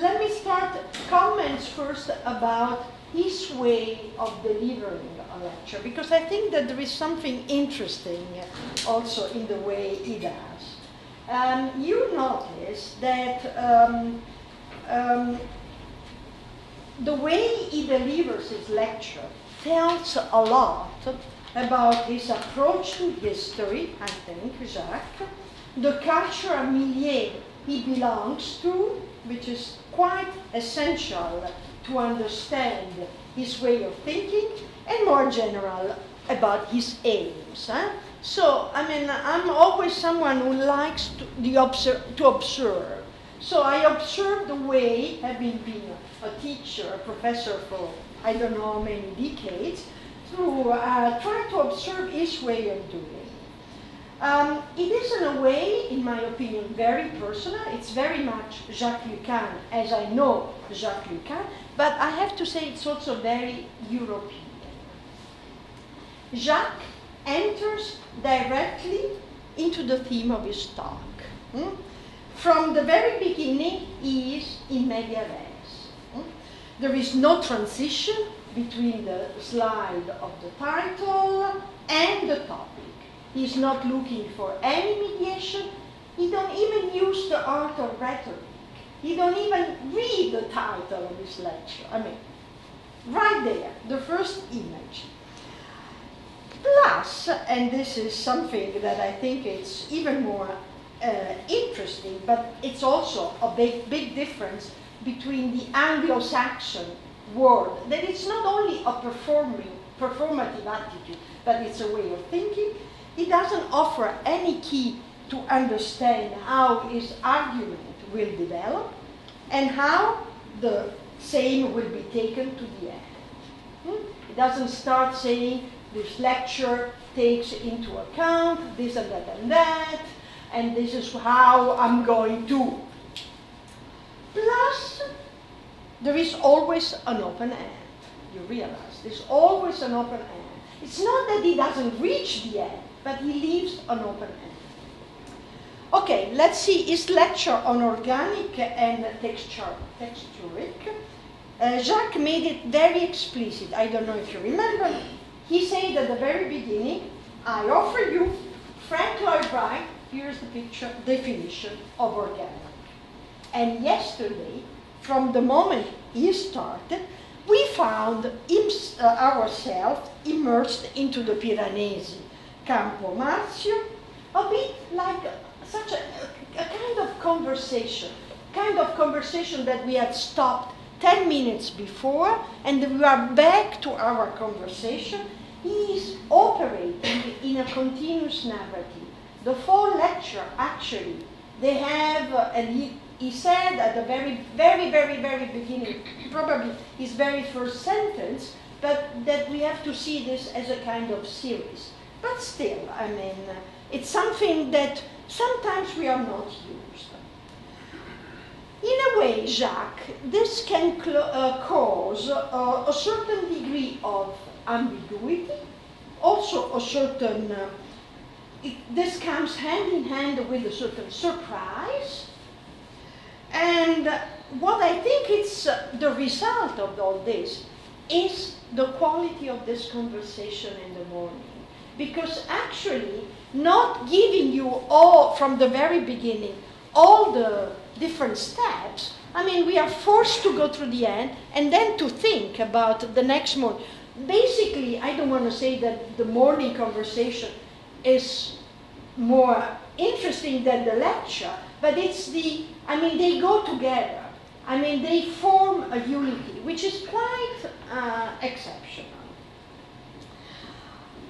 let me start comments first about his way of delivering a lecture, because I think that there is something interesting also in the way he does. Um, you notice that um, um, the way he delivers his lecture tells a lot about his approach to history, I think, Jacques, the cultural milieu he belongs to, which is quite essential to understand his way of thinking, and more general about his aims. Huh? So, I mean, I'm always someone who likes to, the obser- to observe. So I observe the way, having been a teacher, a professor for I don't know how many decades, to uh, try to observe his way of doing. Um, it is in a way, in my opinion, very personal. It's very much Jacques Lucan, as I know Jacques Lucan, but I have to say it's also very European. Jacques enters directly into the theme of his talk. Hmm? From the very beginning, he is in media res. Hmm? There is no transition between the slide of the title and the topic. He's not looking for any mediation. He don't even use the art of rhetoric. He don't even read the title of his lecture. I mean, right there, the first image. Plus, and this is something that I think it's even more uh, interesting, but it's also a big, big difference between the Anglo-Saxon world, that it's not only a performing, performative attitude, but it's a way of thinking. It doesn't offer any key to understand how his argument will develop and how the same will be taken to the end. Hmm? It doesn't start saying this lecture takes into account this and that and that, and this is how I'm going to. Plus, there is always an open end. You realize there's always an open end. It's not that he doesn't reach the end, but he leaves an open end. Okay, let's see his lecture on organic and texture, texturic. Uh, Jacques made it very explicit. I don't know if you remember. He said at the very beginning, I offer you Frank Lloyd Wright, here's the picture, definition of organic. And yesterday, from the moment he started, we found uh, ourselves immersed into the Piranesi, Campo Marzio, a bit like such a, a kind of conversation, kind of conversation that we had stopped 10 minutes before, and we are back to our conversation. He is operating in a continuous narrative. The full lecture, actually, they have, uh, and he, he said at the very, very, very, very beginning, probably his very first sentence, but that we have to see this as a kind of series. But still, I mean, uh, it's something that sometimes we are not used. In a way, Jacques, this can uh, cause uh, a certain degree of ambiguity, also a certain, uh, it, this comes hand in hand with a certain surprise. And what I think it's uh, the result of all this is the quality of this conversation in the morning. Because actually, not giving you all from the very beginning all the different steps i mean we are forced to go through the end and then to think about the next morning. Basically i don't want to say that the morning conversation is more interesting than the lecture but it's the i mean they go together. I mean they form a unity which is quite uh, exceptional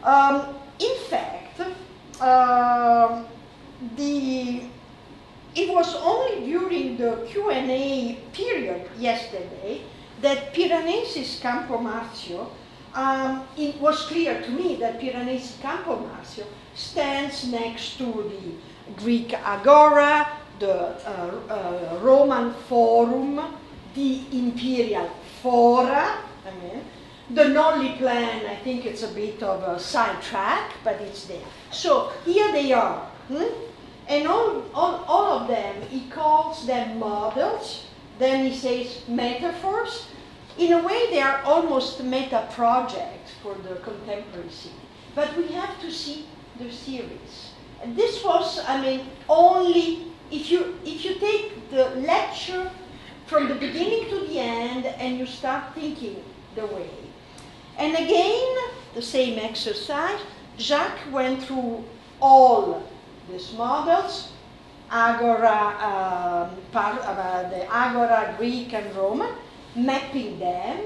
um, in fact uh, the it was only during the Q&A period yesterday that Piranesi's Campo Marzio, um, it was clear to me that Piranesi's Campo Marzio stands next to the Greek Agora, the uh, uh, Roman Forum, the Imperial Fora, I mean, the Nolli plan, I think it's a bit of a sidetrack, but it's there. So here they are. Hmm? And all, all, all of them, he calls them models, Then he says metaphors. In a way, they are almost meta projects for the contemporary city. But we have to see the series. And this was, I mean, only if you if you take the lecture from the beginning to the end and you start thinking the way. And again, the same exercise. Jacques went through all these models, Agora, um, par, uh, the Agora Greek and Roman, mapping them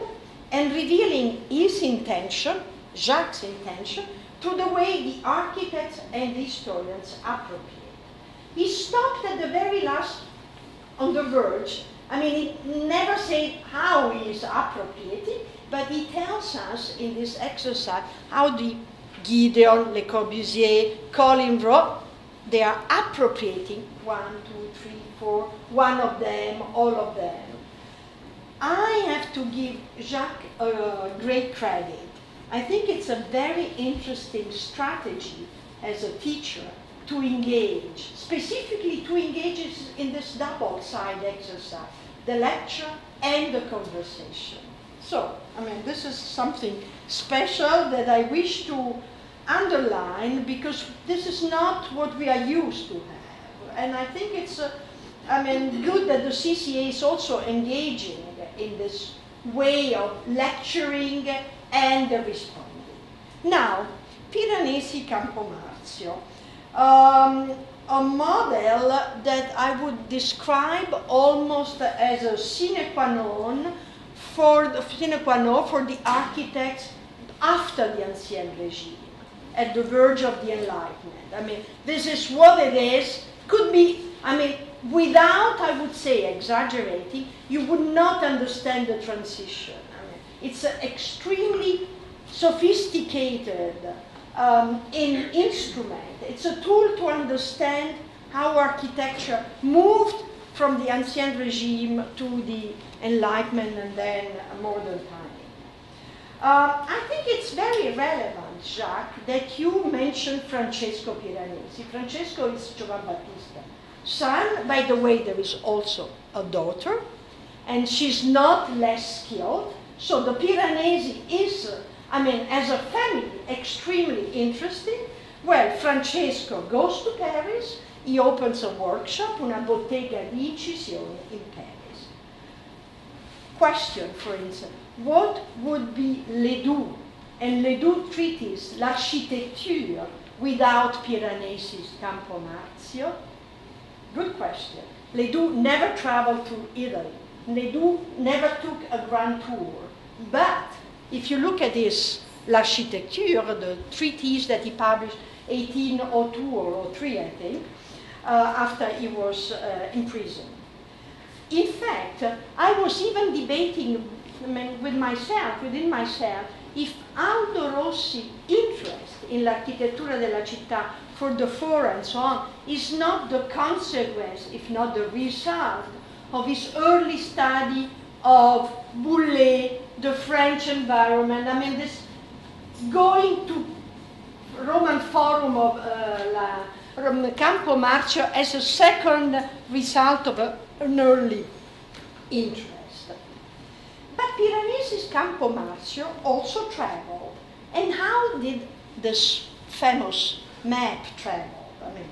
and revealing his intention, Jacques' intention, to the way the architects and historians appropriate. He stopped at the very last, on the verge. I mean, he never said how he is appropriating, but he tells us in this exercise how the Giedion, Le Corbusier, Colin Rowe, they are appropriating one, two, three, four, one of them, all of them. I have to give Jacques uh, great credit. I think it's a very interesting strategy as a teacher to engage, specifically to engage in this double side exercise, the lecture and the conversation. So, I mean, this is something special that I wish to underline because this is not what we are used to have. And I think it's, uh, I mean, good that the CCA is also engaging in this way of lecturing and responding. Now, Piranesi Campo Marzio. Um, a model that I would describe almost as a sine qua non for the, sine qua non for the architects after the Ancien Regime at the verge of the Enlightenment. I mean, this is what it is. Could be, I mean, without, I would say, exaggerating, you would not understand the transition. I mean, it's an extremely sophisticated um, in instrument. It's a tool to understand how architecture moved from the ancien regime to the Enlightenment and then modern time. Uh, I think it's very relevant, Jacques, that you mentioned Francesco Piranesi. Francesco is Giovan Battista son. By the way, there is also a daughter, and she's not less skilled. So the Piranesi is, I mean, as a family, extremely interesting. Well, Francesco goes to Paris, he opens a workshop, una bottega di incisione in Paris. Question, for instance, what would be Ledoux and Ledoux treatise, l'architecture, without Piranesi's Campo Marzio? Good question. Ledoux never traveled to Italy. Ledoux never took a grand tour. But if you look at his L'Architecture, the treatise that he published 1802 or 03, I think, after he was uh, imprisoned. In fact, I was even debating with myself, within myself, if Aldo Rossi's interest in l'architettura della città for the four and so on is not the consequence, if not the result, of his early study of Boullée, the French environment. I mean, this going to Roman Forum of uh, La, Campo Marzio as a second result of a, an early interest. But Piranesi's Campo Marzio also traveled. And how did this famous map travel? I mean,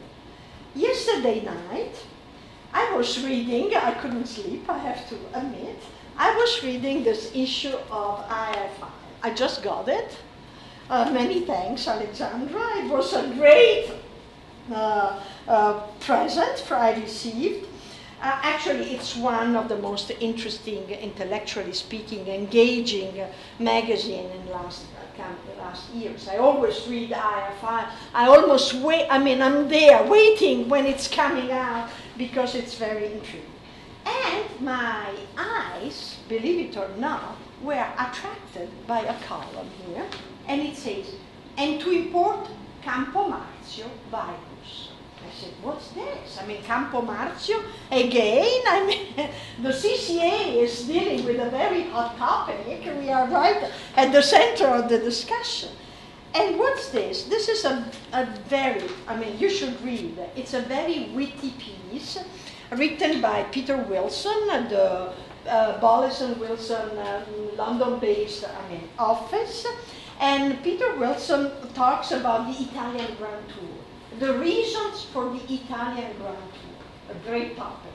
yesterday night, I was reading, I couldn't sleep, I have to admit, I was reading this issue of IFI. I just got it. Uh, many thanks, Alexandra. It was a great present I received. Uh, actually, it's one of the most interesting, intellectually speaking, engaging magazine in last uh, last years. I always read IFI. I almost wait. I mean, I'm there waiting when it's coming out because it's very intriguing. And my eyes, believe it or not, were attracted by a column here, and it says, "And to import Campo Marzio virus." Said, what's this? I mean, Campo Marzio, again? I mean, the CCA is dealing with a very hot topic. We are right at the center of the discussion. And what's this? This is a, a very, I mean, you should read. It's a very witty piece written by Peter Wilson, the uh, and Wilson um, London-based I mean, office. And Peter Wilson talks about the Italian Grand Tour, the reasons for the Italian Grand Tour, a great topic.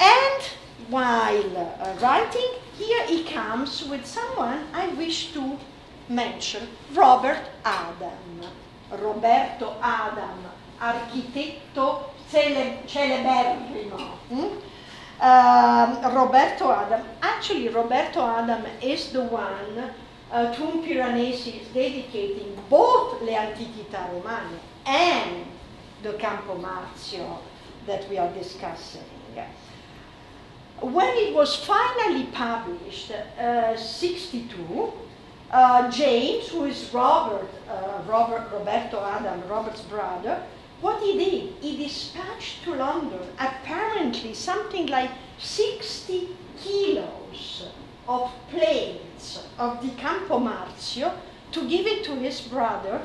And while uh, writing, here he comes with someone I wish to mention, Robert Adam. Roberto Adam, architetto cele- celeberrimo. Hmm? Um, Roberto Adam. Actually, Roberto Adam is the one uh, to whom Piranesi is dedicating both Le Antichità Romane and the Campo Marzio that we are discussing. When it was finally published, uh, 62, uh, James, who is Robert, uh, Robert, Roberto Adam, Robert's brother, what he did, he dispatched to London apparently something like 60 kilos of plates of the Campo Marzio to give it to his brother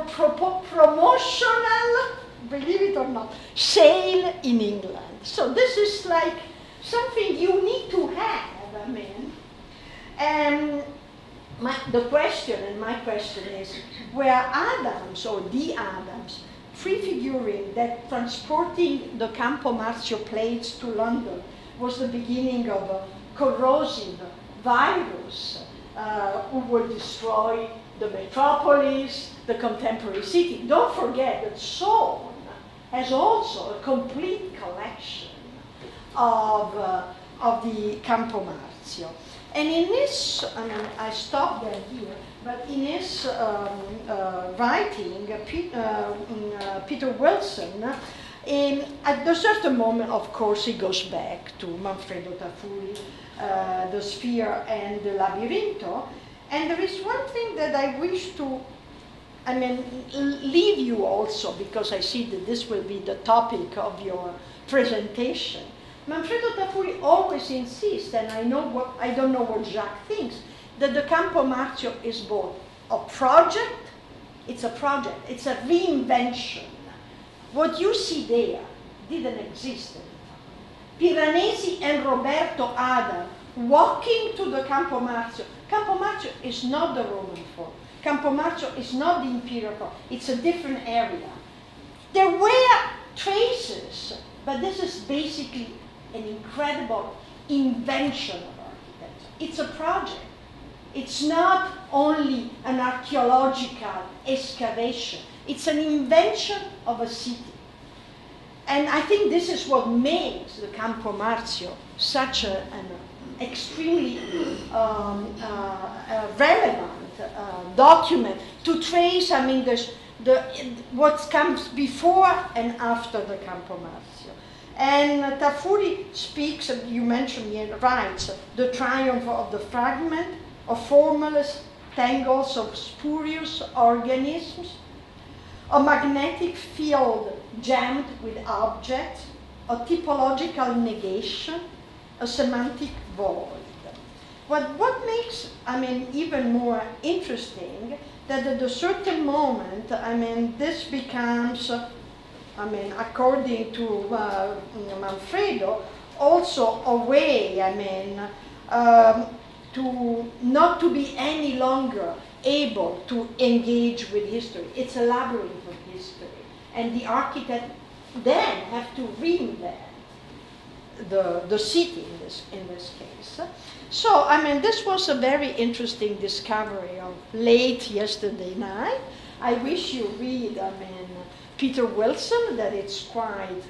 pro- promotional, believe it or not, sale in England. So this is like something you need to have, I mean. And my, the question, and my question is, were Adams or the Adams prefiguring that transporting the Campo Marzio plates to London was the beginning of a corrosive virus uh, who would destroy the metropolis, the contemporary city. Don't forget that Soane has also a complete collection of, uh, of the Campo Marzio. And in this, I mean, I stop there here, but in his um, uh, writing, uh, uh, uh, Peter Wilson, in, at a certain moment, of course, he goes back to Manfredo Tafuri, uh, the sphere and the labirinto. And there is one thing that I wish to, I mean, leave you also, because I see that this will be the topic of your presentation. Manfredo Tafuri always insists, and I know what I don't know what Jacques thinks, that the Campo Marzio is both a project, it's a project, it's a reinvention. What you see there didn't exist. Piranesi and Roberto Adam walking to the Campo Marzio. Campo Marzio is not the Roman Forum. Campo Marzio is not the Imperial. It's a different area. There were traces, but this is basically an incredible invention of architecture. It's a project. It's not only an archaeological excavation, it's an invention of a city. And I think this is what makes the Campo Marzio such a, an extremely um, uh, uh, relevant uh, document to trace, I mean, the, the, what comes before and after the Campo Marzio. And Tafuri speaks, you mentioned he writes, the triumph of the fragment, of formless tangles of spurious organisms, a magnetic field jammed with objects, a typological negation, a semantic void. But what makes, I mean, even more interesting, that at a certain moment, I mean, this becomes, I mean, according to uh, Manfredo, also a way, I mean, um, to not to be any longer able to engage with history. It's a labyrinth of history. And the architect then have to reinvent the, the city in this, in this case. So, I mean, this was a very interesting discovery of late yesterday night. I wish you read, I mean, Peter Wilson, that it's quite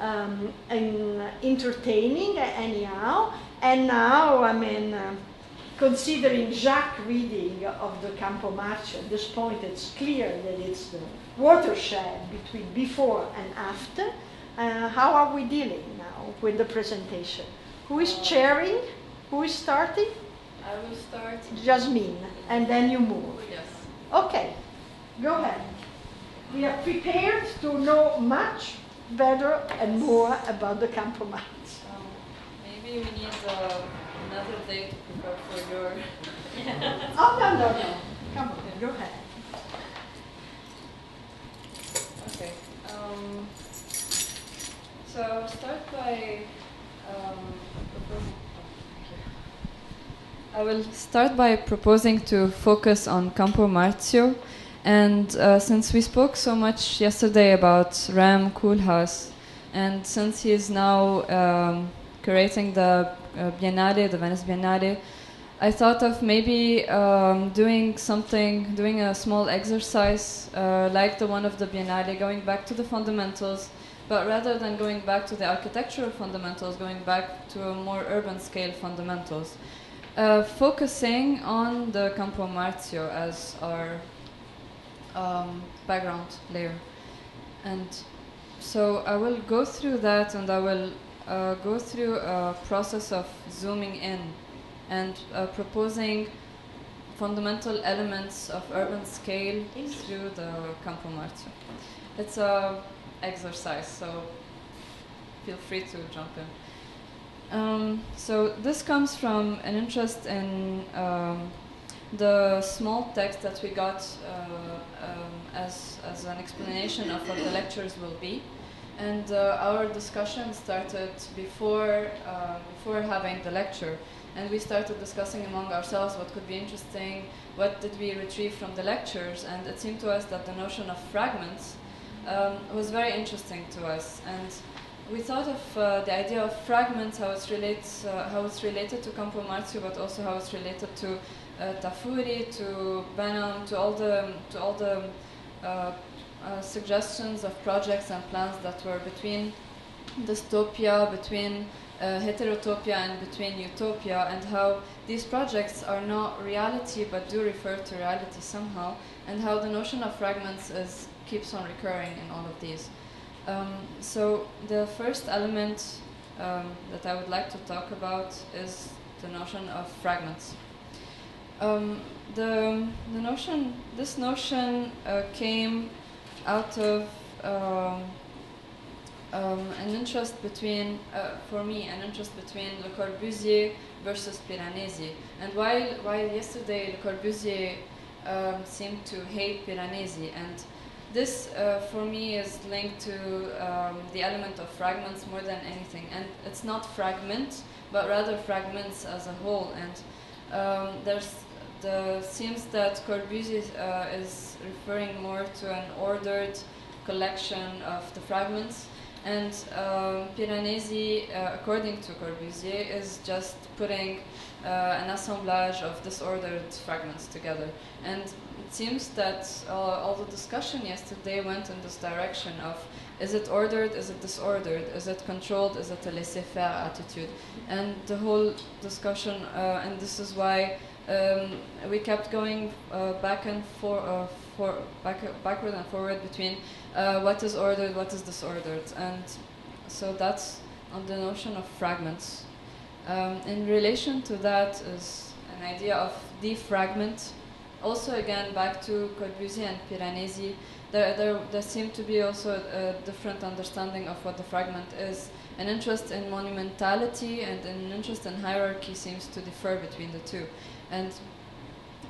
um, entertaining anyhow. And now, I mean, uh, considering Jacques' reading of the Campo Marzio, at this point it's clear that it's the watershed between before and after. Uh, how are we dealing with the presentation? Who is chairing? Who is starting? I will start. Jasmine, and then you move. Yes. Okay, go ahead. We are prepared to know much better and more about the Marzio. Um, maybe we need uh, another day to prepare for your. Oh, no, no, no. Come on, go ahead. Okay. Um, so start by um. I will start by proposing to focus on Campo Marzio. And uh, since we spoke so much yesterday about Rem Koolhaas, and since he is now um, the uh, Biennale, the Venice Biennale, I thought of maybe um, doing something, doing a small exercise uh, like the one of the Biennale, going back to the fundamentals, but rather than going back to the architectural fundamentals, going back to a more urban scale fundamentals. Uh, focusing on the Campo Marzio as our um, background layer. And so I will go through that and I will uh, go through a process of zooming in and uh, proposing fundamental elements of urban scale through the Campo Marzio. It's a exercise, so feel free to jump in. Um, so this comes from an interest in um, the small text that we got uh, um, as, as an explanation of what the lectures will be. And uh, our discussion started before, uh, before having the lecture. And we started discussing among ourselves what could be interesting, what did we retrieve from the lectures, and it seemed to us that the notion of fragments um, was very interesting to us. And we thought of uh, the idea of fragments, how it's relates, uh, how it's related to Campo Marzio, but also how it's related to uh, Tafuri, to Banham, to all the to all the uh, uh, suggestions of projects and plans that were between dystopia, between uh, heterotopia, and between utopia, and how these projects are not reality but do refer to reality somehow, and how the notion of fragments is keeps on recurring in all of these. Um, so the first element um, that I would like to talk about is the notion of fragments. Um, the, the notion, this notion uh, came out of um, um, an interest between, uh, for me, an interest between Le Corbusier versus Piranesi. And while, while yesterday Le Corbusier um, seemed to hate Piranesi and this uh, for me is linked to um, the element of fragments more than anything. And it's not fragment but rather fragments as a whole. And um, there's the seems that Corbusier uh, is referring more to an ordered collection of the fragments. And um, Piranesi, uh, according to Corbusier, is just putting uh, an assemblage of disordered fragments together. And it seems that uh, all the discussion yesterday went in this direction of is it ordered, is it disordered, is it controlled, is it a laissez-faire attitude? And the whole discussion, uh, and this is why um, we kept going uh, back and for, uh, for back, backward and forward between uh, what is ordered, what is disordered, and so that's on the notion of fragments. Um, in relation to that is an idea of defragment. Also, again, back to Corbusier and Piranesi, there, there, there seemed to be also a, a different understanding of what the fragment is. An interest in monumentality and an interest in hierarchy seems to differ between the two. And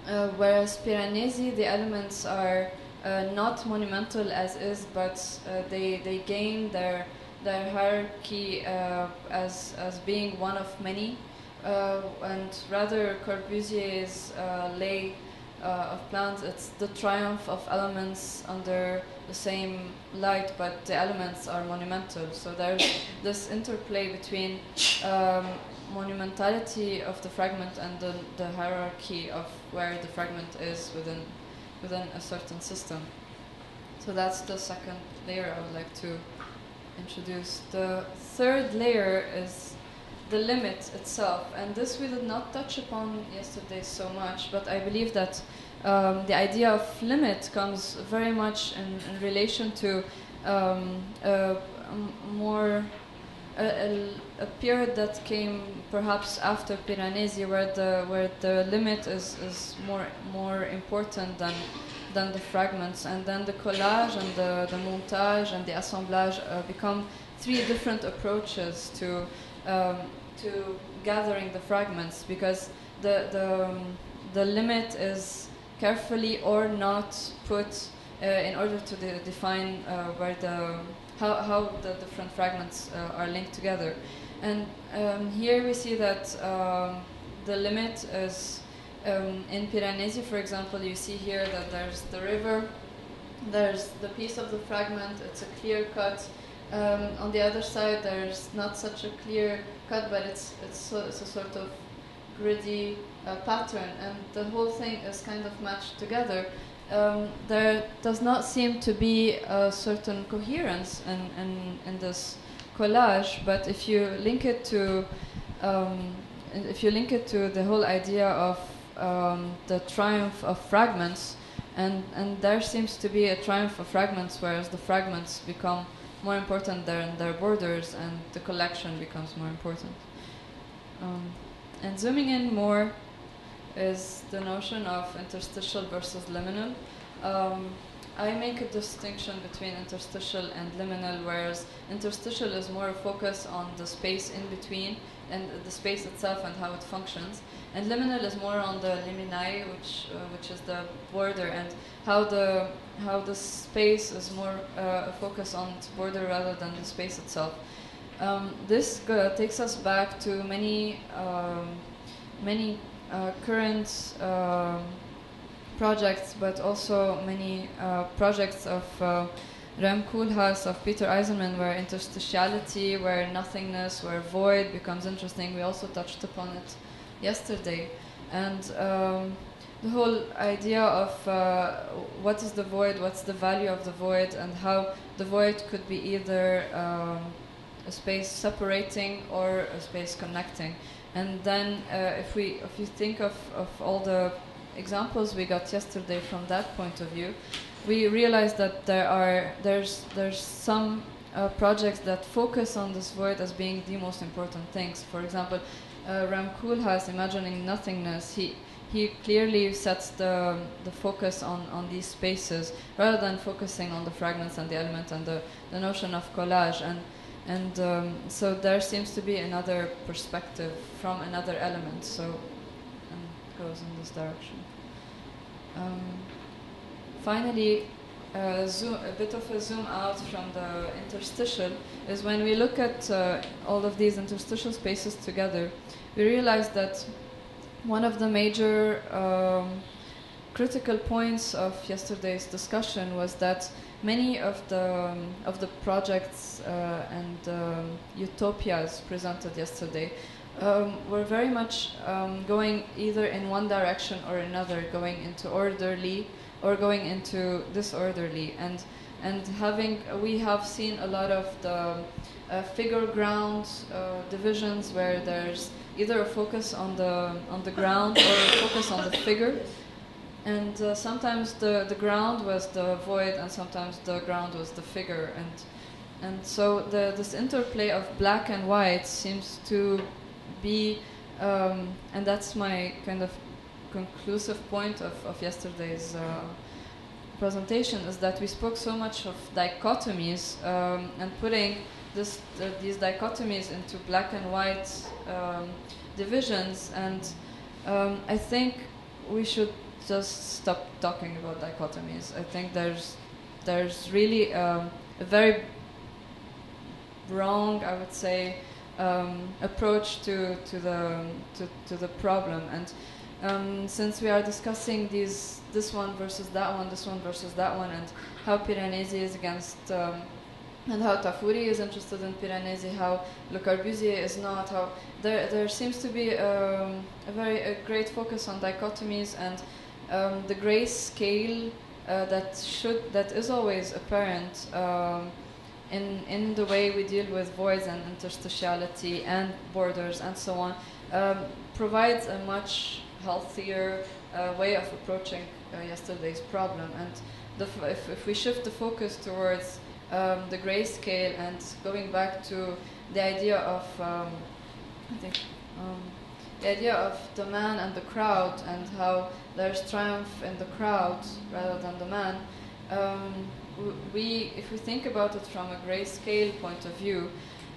uh, whereas Piranesi, the elements are uh, not monumental as is, but uh, they, they gain their, their hierarchy uh, as, as being one of many. Uh, and rather, Corbusier's uh, of plants, it's the triumph of elements under the same light, but the elements are monumental. So there's this interplay between um, monumentality of the fragment and the, the hierarchy of where the fragment is within within a certain system. So that's the second layer I would like to introduce. The third layer is the limit itself, and this we did not touch upon yesterday so much, but I believe that um, the idea of limit comes very much in, in relation to um, a, a more a, a, period that came perhaps after Piranesi, where the where the limit is, is more more important than than the fragments, and then the collage and the, the montage and the assemblage uh, become three different approaches to um, to gathering the fragments because the the um, the limit is carefully or not put uh, in order to de define uh, where the how, how the different fragments uh, are linked together. And um, here we see that um, the limit is um, in Piranesi, for example, you see here that there's the river, there's the piece of the fragment, it's a clear cut. Um, on the other side, there's not such a clear cut, but it's, it's, so, it's a sort of gritty uh, pattern, and the whole thing is kind of matched together. Um, there does not seem to be a certain coherence in, in, in this collage, but if you link it to um, if you link it to the whole idea of um, the triumph of fragments, and, and there seems to be a triumph of fragments, whereas the fragments become more important than their borders, and the collection becomes more important. Um, and zooming in more is the notion of interstitial versus liminal. Um, I make a distinction between interstitial and liminal, whereas interstitial is more a focus on the space in between and the space itself and how it functions. And liminal is more on the liminae, which uh, which is the border and how the how the space is more uh, a focus on its border rather than the space itself. Um, this takes us back to many um, many uh, current um, projects, but also many uh, projects of uh, Rem Koolhaas of Peter Eisenman, where interstitiality, where nothingness, where void becomes interesting. We also touched upon it yesterday. And um, the whole idea of uh, what is the void, what's the value of the void, and how the void could be either um, a space separating or a space connecting. And then, uh, if we, if you think of, of all the examples we got yesterday from that point of view, we realized that there are there's there's some uh, projects that focus on this void as being the most important things. For example, uh, Rem Koolhaas imagining nothingness. He he clearly sets the the focus on on these spaces rather than focusing on the fragments and the element and the the notion of collage and. And um, so there seems to be another perspective from another element, so and goes in this direction. Um, finally, uh, zoom, a bit of a zoom out from the interstitial is when we look at uh, all of these interstitial spaces together, we realize that one of the major um, critical points of yesterday's discussion was that many of the um, of the projects uh, and um, utopias presented yesterday um, were very much um, going either in one direction or another, going into orderly or going into disorderly. And and having we have seen a lot of the uh, figure ground uh, divisions where there's either a focus on the on the ground or a focus on the figure. And uh, sometimes the the ground was the void and sometimes the ground was the figure. And and so the this interplay of black and white seems to be um, and that's my kind of conclusive point of, of yesterday's uh, presentation is that we spoke so much of dichotomies um, and putting this, uh, these dichotomies into black and white um, divisions and um, I think we should just stop talking about dichotomies. I think there's there's really um, a very wrong, I would say, um, approach to, to, the, to, to the problem. And um, since we are discussing these, this one versus that one, this one versus that one, and how Piranesi is against, um, and how Tafuri is interested in Piranesi, how Le Corbusier is not, how there, there seems to be um, a very a great focus on dichotomies and um, the gray scale uh, that should that is always apparent um, in, in the way we deal with voids and interstitiality and borders and so on, um, provides a much healthier uh, way of approaching uh, yesterday's problem. And if, if we shift the focus towards um, the grayscale and going back to the idea of, um, I think, um, the idea of the man and the crowd and how there's triumph in the crowd rather than the man, um, we, if we think about it from a grayscale point of view,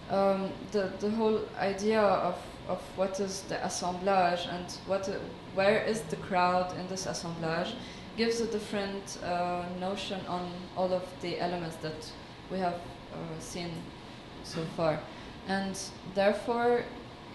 um, the, the whole idea of, of what is the assemblage and what, where is the crowd in this assemblage gives a different uh, notion on all of the elements that we have uh, seen so far. And therefore,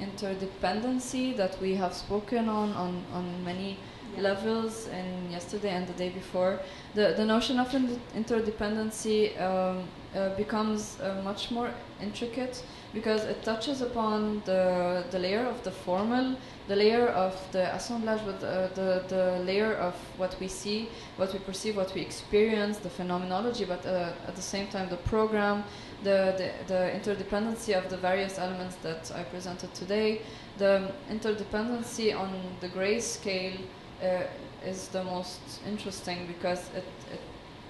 interdependency that we have spoken on on, on many. Levels and yesterday and the day before, the, the notion of in- interdependency um, uh, becomes uh, much more intricate because it touches upon the, the layer of the formal, the layer of the assemblage, but uh, the, the layer of what we see, what we perceive, what we experience, the phenomenology, but uh, at the same time the program, the, the, the interdependency of the various elements that I presented today, the interdependency on the gray grayscale uh, is the most interesting because it, it,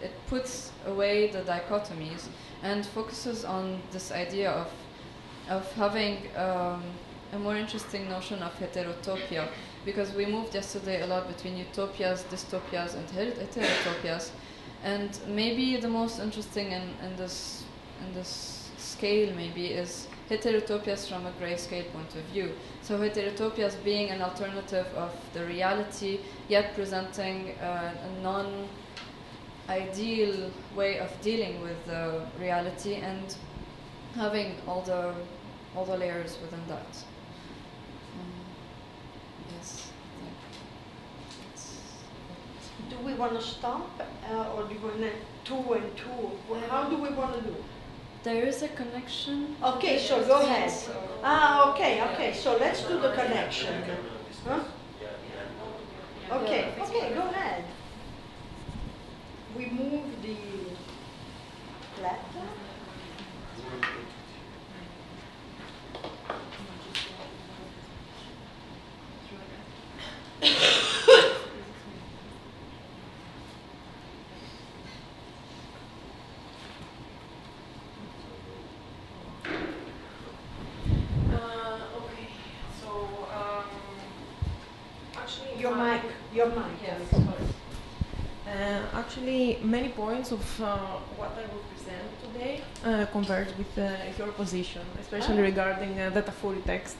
it puts away the dichotomies and focuses on this idea of, of having um, a more interesting notion of heterotopia because we moved yesterday a lot between utopias, dystopias, and heterotopias. And maybe the most interesting in, in this in this scale maybe is heterotopias from a grayscale point of view. So heterotopias being an alternative of the reality, yet presenting uh, a non-ideal way of dealing with the reality and having all the all the layers within that. Um, yes, Do we want to stop uh, or do we want to two and two? How do we want to do? There is a connection. Okay, so go ahead. Ah, okay, okay. So let's do the connection. Huh? Okay, okay, go ahead. We move the letter. Uh, okay, so um, actually, Your my- mic, your mic. Yes, Uh, actually, many points of uh, what I will present today uh, converge with uh, your position, especially Ah. regarding uh, the Tafuri text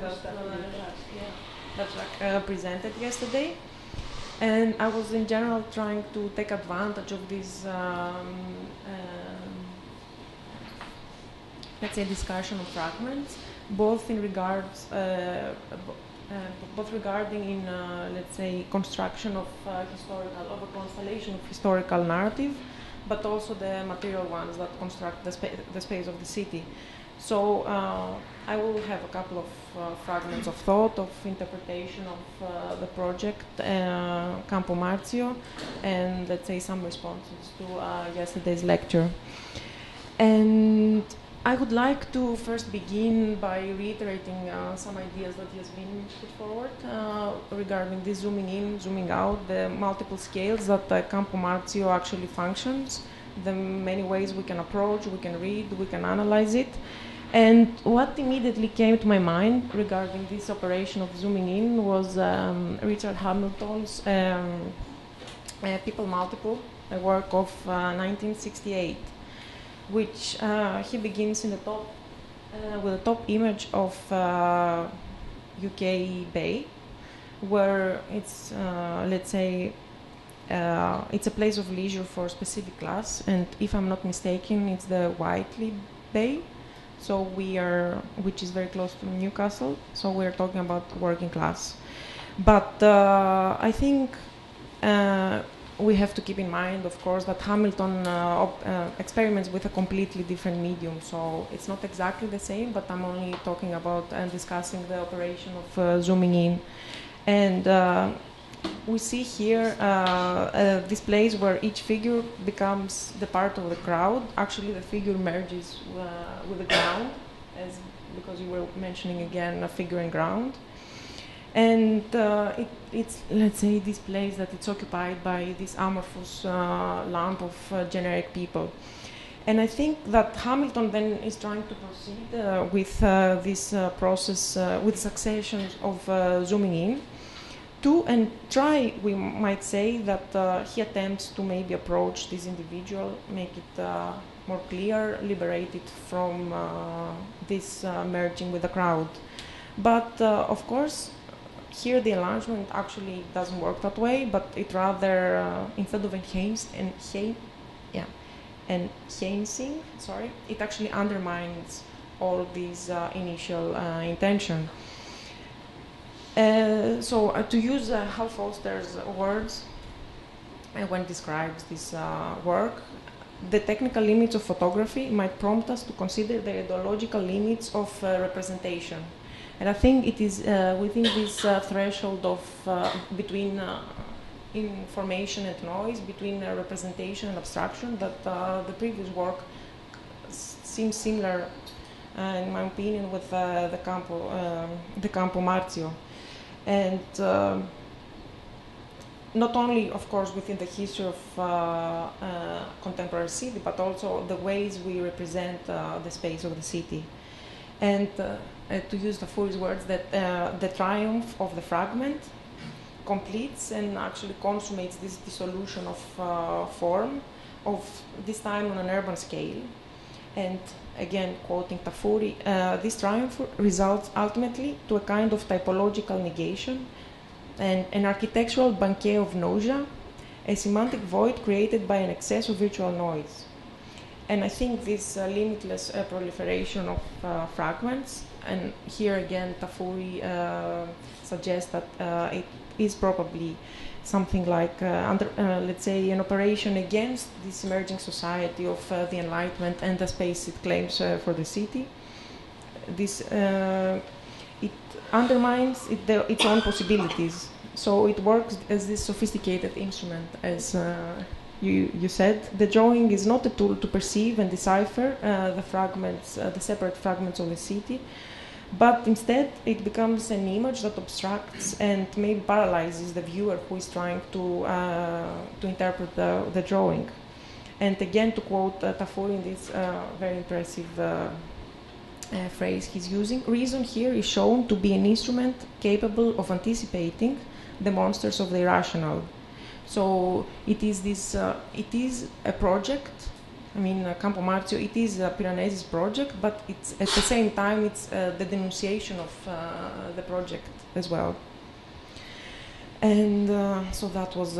that, uh, yeah, that presented yesterday. And I was in general trying to take advantage of this, um, um, let's say, discussion of fragments, both in regards, both regarding in, uh, let's say, construction of uh, historical, of a constellation of historical narrative, but also the material ones that construct the, spa- the space of the city. So uh, I will have a couple of uh, fragments of thought, of interpretation of uh, the project uh, Campo Marzio, and let's say some responses to uh, yesterday's lecture. And I would like to first begin by reiterating uh, some ideas that has been put forward uh, regarding this zooming in, zooming out, the multiple scales that uh, Campo Marzio actually functions, the many ways we can approach, we can read, we can analyze it. And what immediately came to my mind regarding this operation of zooming in was um, Richard Hamilton's um, uh, People Multiple, a work of uh, 1968 which uh, he begins in the top uh, with a top image of uh, UK Bay, where it's uh, let's say uh, it's a place of leisure for a specific class, and if I'm not mistaken, it's the Whitley Bay. So we are, which is very close to Newcastle. So we're talking about working class, but uh, I think. Uh, we have to keep in mind, of course, that Hamilton uh, uh, experiments with a completely different medium. So it's not exactly the same, but I'm only talking about and discussing the operation of uh, zooming in. And uh, we see here uh, uh, this place where each figure becomes the part of the crowd. Actually, the figure merges uh, with the ground, as because you were mentioning again a figure and ground and uh, it, it's let's say this place that it's occupied by this amorphous uh, lamp of uh, generic people. And i think that hamilton then is trying to proceed uh, with uh, this uh, process with succession of zooming in to and try we might say that he attempts to maybe approach this individual make it more clear liberate it from this merging with the crowd. But of course here the enlargement actually doesn't work that way, but it rather uh, instead of enhanced and yeah, enhancing, sorry, it actually undermines all these uh, initial uh, intention. Uh, so uh, to use uh, Hal Foster's words when describes this work, the technical limits of photography might prompt us to consider the ideological limits of representation. And I think it is uh, within this uh, threshold of uh, between information and noise, between representation and abstraction, that the previous work seems similar, in my opinion, with the Campo, um, the Campo Marzio, and. um not only, of course, within the history of uh, uh, contemporary city, but also the ways we represent uh, the space of the city. And uh, to use the Fourier's words, that uh, the triumph of the fragment completes and actually consummates this dissolution of uh, form, of this time on an urban scale. And again, quoting Tafuri, uh, this triumph results ultimately to a kind of typological negation and an architectural banquet of nausea, a semantic void created by an excess of virtual noise. And I think this uh, limitless uh, proliferation of fragments, and here again Tafuri uh, suggests that uh, it is probably something like, uh, under, uh, let's say, an operation against this emerging society of uh, the Enlightenment and the space it claims for the city. This it undermines it, the, its own possibilities. So it works as this sophisticated instrument, as you, you said. The drawing is not a tool to perceive and decipher uh, the fragments, uh, the separate fragments of the city, but instead it becomes an image that obstructs and maybe paralyzes the viewer who is trying to, uh, to interpret the, the drawing. And again, to quote uh, Tafuri in this uh, very impressive uh, uh, phrase he's using, reason here is shown to be an instrument capable of anticipating the monsters of the irrational. So it is this. Uh, it is a project. I mean, uh, Campo Marzio. It is a Piranesi's project, but it's at the same time it's uh, the denunciation of uh, the project as well. And so that was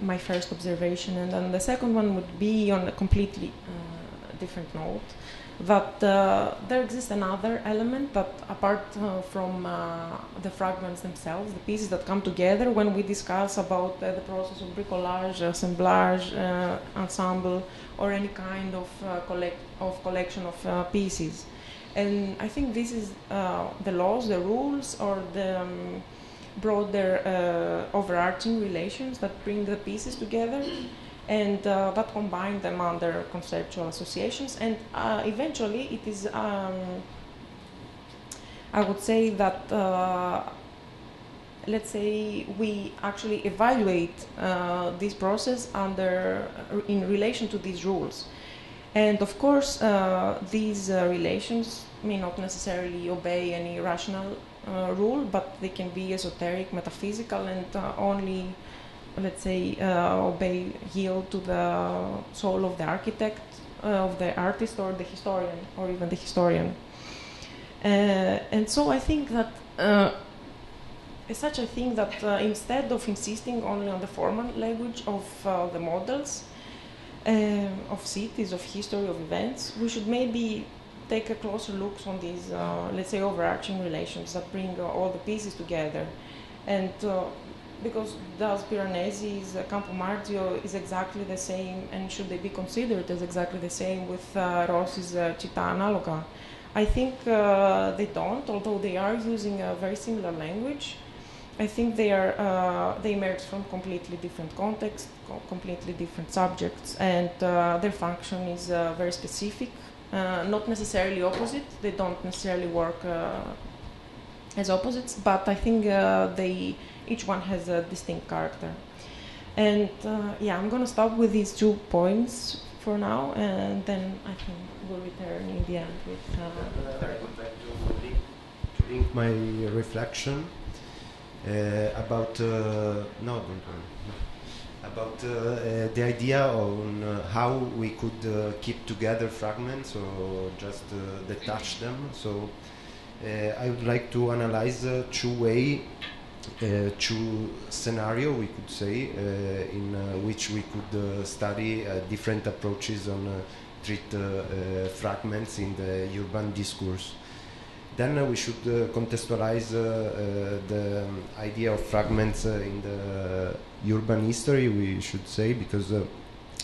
my first observation, and then the second one would be on a completely different note that uh, there exists another element that apart uh, from uh, the fragments themselves, the pieces that come together when we discuss about uh, the process of bricolage, assemblage, uh, ensemble, or any kind of, uh, collect- of collection of pieces. And I think this is the laws, the rules, or the um, broader overarching relations that bring the pieces together and uh, that combine them under conceptual associations. And uh, eventually, it is, um, I would say that, uh, let's say, we actually evaluate uh, this process under, in relation to these rules. And of course, uh, these uh, relations may not necessarily obey any rational rule, but they can be esoteric, metaphysical, and only let's say, uh, obey, yield to the soul of the architect, uh, of the artist, or the historian, or even the historian. Uh, and so I think that uh, such a thing that uh, instead of insisting only on the formal language of uh, the models um, of cities, of history, of events, we should maybe take a closer look on these, uh, let's say, overarching relations that bring uh, all the pieces together. And uh, because thus Piranesi's uh, Campo Marzio is exactly the same, and should they be considered as exactly the same with uh, Rossi's uh, Città Analoga? I think uh, they don't, although they are using a very similar language. I think they are uh, they emerge from completely different contexts, co- completely different subjects, and uh, their function is uh, very specific, uh, not necessarily opposite. They don't necessarily work as opposites, but I think they each one has a distinct character. And uh, yeah, I'm gonna stop with these two points for now, and then I think we'll return in the end with. Uh, to link, my reflection uh, about uh, no, don't worry. about uh, the idea on uh, how we could uh, keep together fragments or just detach them. So I would like to analyze two way two scenario, we could say, uh, in uh, which we could uh, study uh, different approaches on uh, treat uh, uh, fragments in the urban discourse. Then uh, we should uh, contextualize uh, uh, the um, idea of fragments uh, in the urban history, we should say, because uh,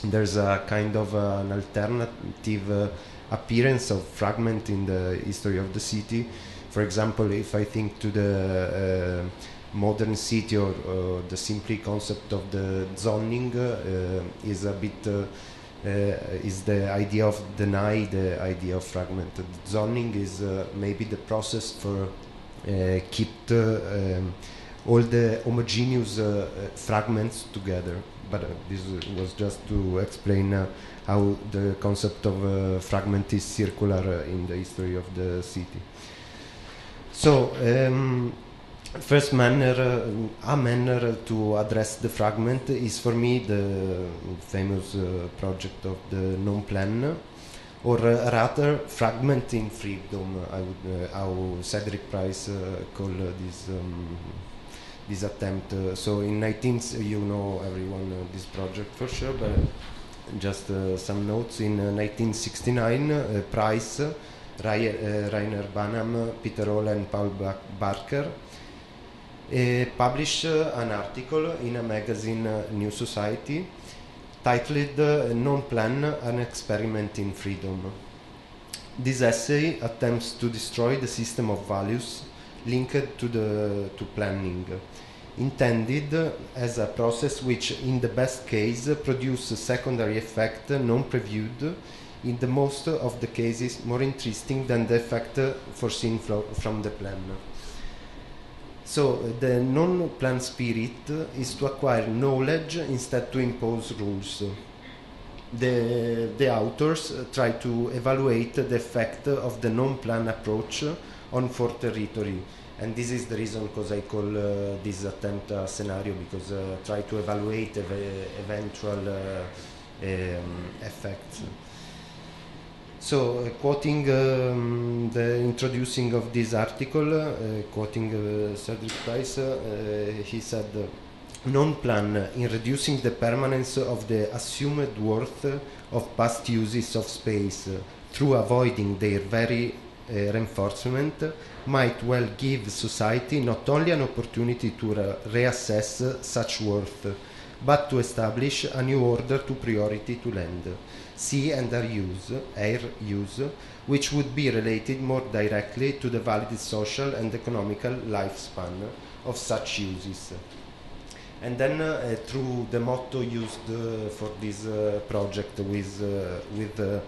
there's a kind of uh, an alternative uh, appearance of fragment in the history of the city. For example, if I think to the uh, modern city or, or the simply concept of the zoning uh, is a bit uh, uh, is the idea of deny the idea of fragmented zoning is uh, maybe the process for uh, keep the, um, all the homogeneous uh, uh, fragments together. But uh, this was just to explain uh, how the concept of uh, fragment is circular uh, in the history of the city. So, um, first manner, uh, a manner to address the fragment is for me the famous uh, project of the non-plan, or uh, rather fragment in freedom. I would, how Cedric Price uh, call uh, this um, this attempt. Uh, so in 19, you know everyone uh, this project for sure, but just uh, some notes. In uh, 1969, uh, Price, uh, Reyner Banham, Peter Hall, and Paul ba- Barker published uh, an article in a magazine, uh, New Society, titled uh, Non-Plan, an Experiment in Freedom. This essay attempts to destroy the system of values linked to, the, to planning, intended as a process which, in the best case, produces secondary effect non-previewed, in the most of the cases more interesting than the effect foreseen fro- from the plan. So the non-plan spirit is to acquire knowledge instead to impose rules. The, the authors try to evaluate the effect of the non-plan approach on for territory. And this is the reason because I call uh, this attempt a scenario because uh, try to evaluate ev- eventual uh, um, effects. So, uh, quoting um, the introducing of this article, uh, quoting uh, Cedric Price, uh, he said, uh, non-plan in reducing the permanence of the assumed worth of past uses of space through avoiding their very uh, reinforcement might well give society not only an opportunity to re- reassess such worth, but to establish a new order to priority to land sea and air use, air use, which would be related more directly to the valid social and economical lifespan of such uses. And then, uh, through the motto used uh, for this uh, project, with uh, with uh,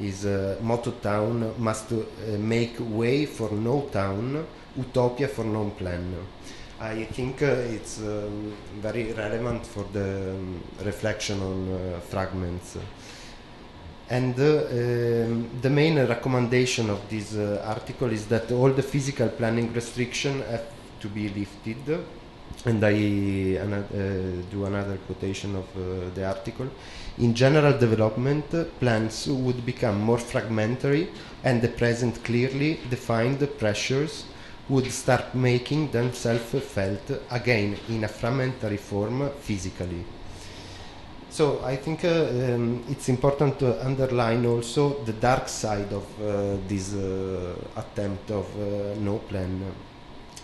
is uh, motto town must make way for no town, utopia for no plan. I think it's um, very relevant for the um, reflection on fragments. And um, the main recommendation of this uh, article is that all the physical planning restrictions have to be lifted. And I uh, do another quotation of uh, the article. In general development, uh, plans would become more fragmentary, and the present clearly defined pressures would start making themselves felt again in a fragmentary form physically. So I think uh, um, it's important to underline also the dark side of uh, this uh, attempt of uh, no plan.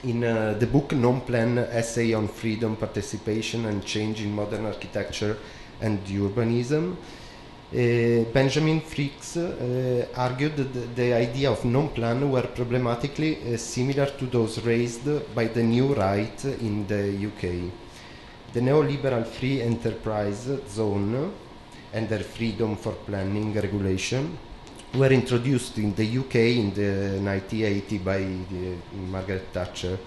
In uh, the book Non Plan Essay on Freedom, Participation and Change in Modern Architecture and Urbanism, uh, Benjamin Franks uh, argued that the idea of non plan were problematically similar to those raised by the new right in the UK the neoliberal free enterprise zone and their freedom for planning regulation were introduced in the UK in the 1980 by the Margaret Thatcher.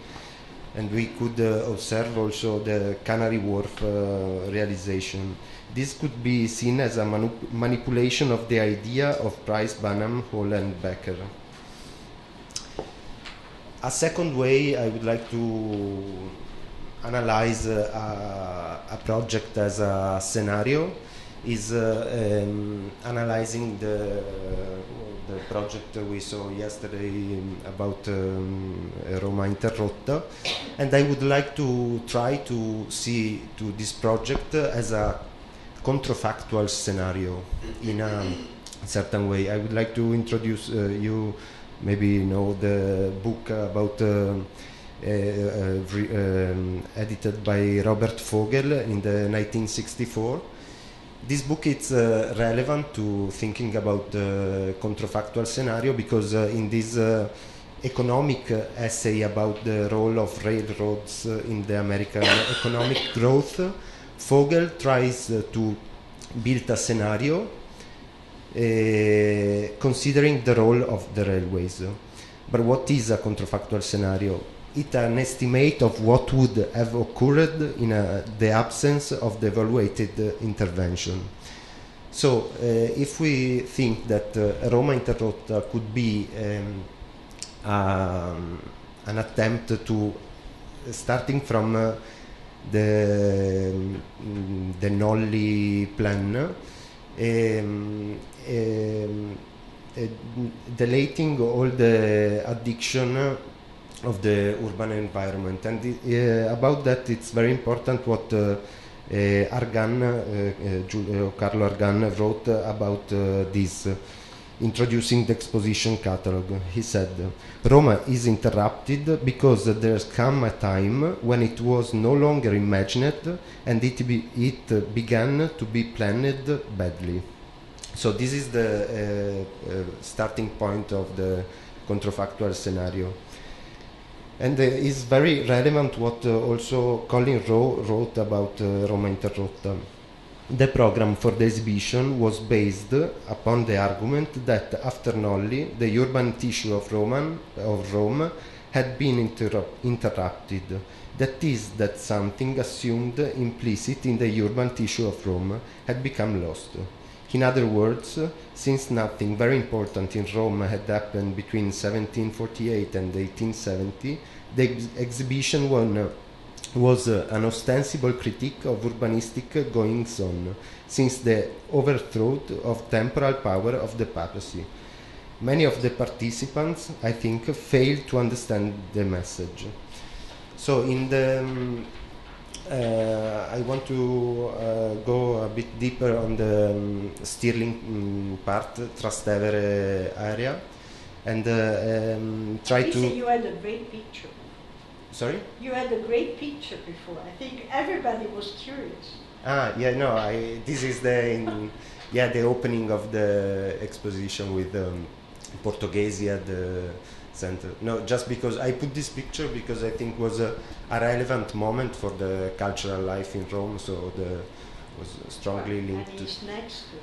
And we could uh, observe also the Canary Wharf uh, realization. This could be seen as a manipulation of the idea of Price, Banham, Hall, and Becker. A second way I would like to analyze a, a project as a scenario is uh, um, analyzing the the project we saw yesterday about um, Roma Interrotta, and I would like to try to see to this project as a controfactual scenario in a certain way. I would like to introduce uh, you, maybe you know the book about. Uh, um, edited by Robert Fogel in the 1964 this book is uh, relevant to thinking about the controfactual scenario because uh, in this uh, economic uh, essay about the role of railroads uh, in the American economic growth, Fogel tries uh, to build a scenario uh, considering the role of the railways. But what is a controfactual scenario? It's an estimate of what would have occurred in a, the absence of the evaluated uh, intervention. So, uh, if we think that uh, Roma Interrotta could be um, um, an attempt to, starting from uh, the, mm, the Nolli plan, um, um, uh, deleting all the addiction of the urban environment. And uh, about that, it's very important what uh, Argan, Giulio Carlo Argan wrote about this, introducing the exposition catalog. He said, Roma is interrupted because there's come a time when it was no longer imagined and it, be, it began to be planned badly. So this is the starting point of the controfactual scenario. And uh, is very relevant what uh, also Colin Rowe wrote about uh, Roma Interrotta. The program for the exhibition was based upon the argument that after Nolli, the urban tissue of, Roman, of Rome had been interrup- interrupted. That is, that something assumed implicit in the urban tissue of Rome had become lost. In other words, since nothing very important in Rome had happened between 1748 and 1870, the ex- exhibition one was uh, an ostensible critique of urbanistic goings on since the overthrow of temporal power of the papacy. Many of the participants, I think, failed to understand the message. So, in the um, I want to uh, go a bit deeper on the um, Stirling um, part, Trastevere area, and uh, um, try to. you had a great picture. Sorry. You had a great picture before. I think everybody was curious. Ah, yeah, no, I, this is the in, yeah the opening of the exposition with um, Portoghesi at the center. No, just because I put this picture because I think was a, a relevant moment for the cultural life in Rome, so the was strongly linked to. next to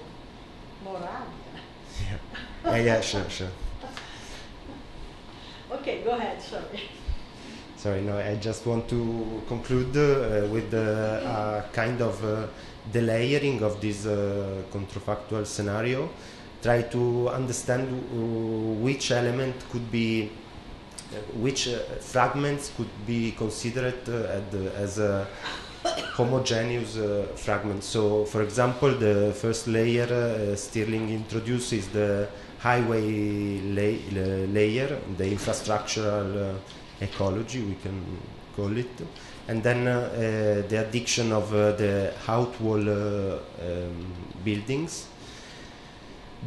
Moravia. Yeah, yeah, sure, sure. Okay, go ahead, sorry. Sorry, no, I just want to conclude uh, with the uh, kind of uh, the layering of this uh, controfactual scenario. Try to understand uh, which element could be, uh, which uh, fragments could be considered the, as a homogeneous uh, fragment. So, for example, the first layer uh, Stirling introduces the highway lay, la- layer, the infrastructural uh, ecology, we can call it, and then the addiction of the outwall um, buildings.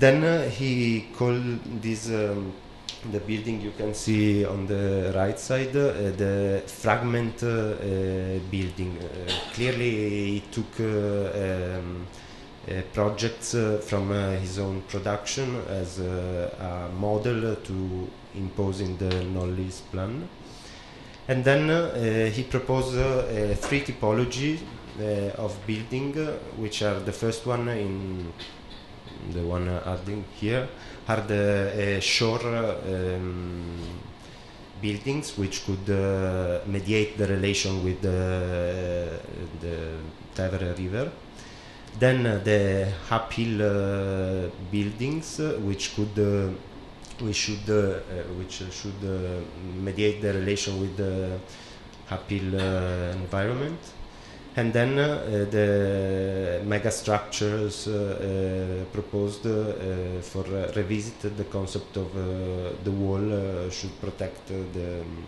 Then uh, he called this um, the building you can see on the right side uh, the fragment uh, uh, building. Uh, clearly, he took uh, um, projects from his own production as a model to impose in the Nolli's plan. And then he proposed three typologies of building, which are the first one in the one uh, adding here are the uh, shore um, buildings which could uh, mediate the relation with the, the Tevere River. Then uh, the uphill uh, buildings uh, which could uh, we should uh, uh, which should uh, mediate the relation with the uphill uh, environment. And then uh, the megastructures uh, uh, proposed uh, for uh, revisited the concept of uh, the wall should protect the um,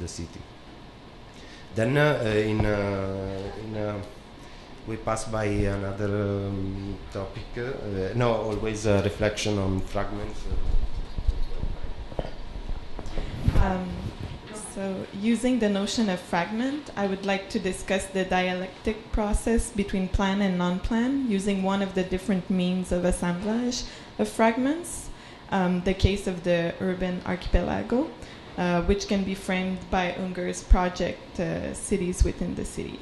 the city. Then in in we pass by another um, topic. No, always a reflection on fragments. Um, so, using the notion of fragment, I would like to discuss the dialectic process between plan and non plan using one of the different means of assemblage of fragments, um, the case of the urban archipelago, uh, which can be framed by Unger's project uh, Cities Within the City.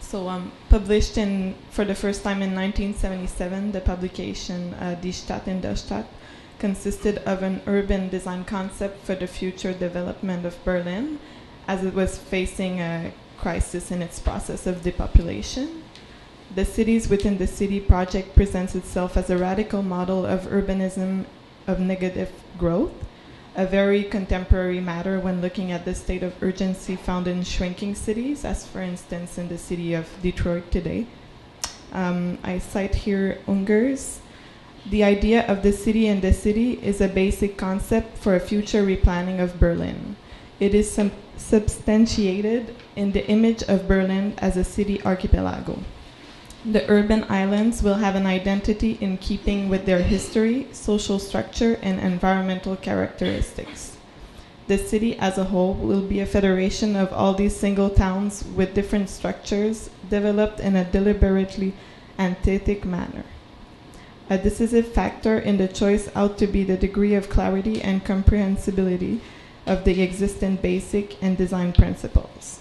So, um, published in, for the first time in 1977, the publication uh, Die Stadt in der Stadt consisted of an urban design concept for the future development of Berlin as it was facing a crisis in its process of depopulation. The Cities Within the City project presents itself as a radical model of urbanism of negative growth, a very contemporary matter when looking at the state of urgency found in shrinking cities, as for instance in the city of Detroit today. Um, I cite here Ungers. The idea of the city and the city is a basic concept for a future replanning of Berlin. It is sub- substantiated in the image of Berlin as a city archipelago. The urban islands will have an identity in keeping with their history, social structure, and environmental characteristics. The city as a whole will be a federation of all these single towns with different structures developed in a deliberately antithetic manner. A decisive factor in the choice ought to be the degree of clarity and comprehensibility of the existing basic and design principles.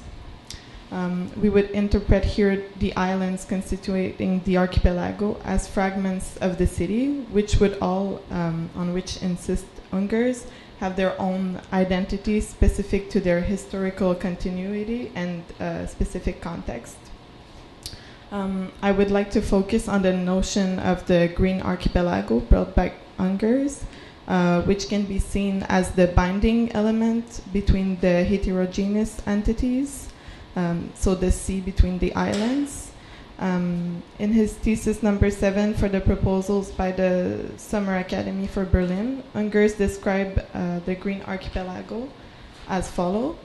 Um, we would interpret here the islands constituting the archipelago as fragments of the city, which would all, um, on which insist Ungers, have their own identity specific to their historical continuity and uh, specific context. Um, I would like to focus on the notion of the green archipelago brought by Ungers, uh, which can be seen as the binding element between the heterogeneous entities, um, so the sea between the islands. Um, in his thesis number seven for the proposals by the Summer Academy for Berlin, Ungers described uh, the green archipelago as follows.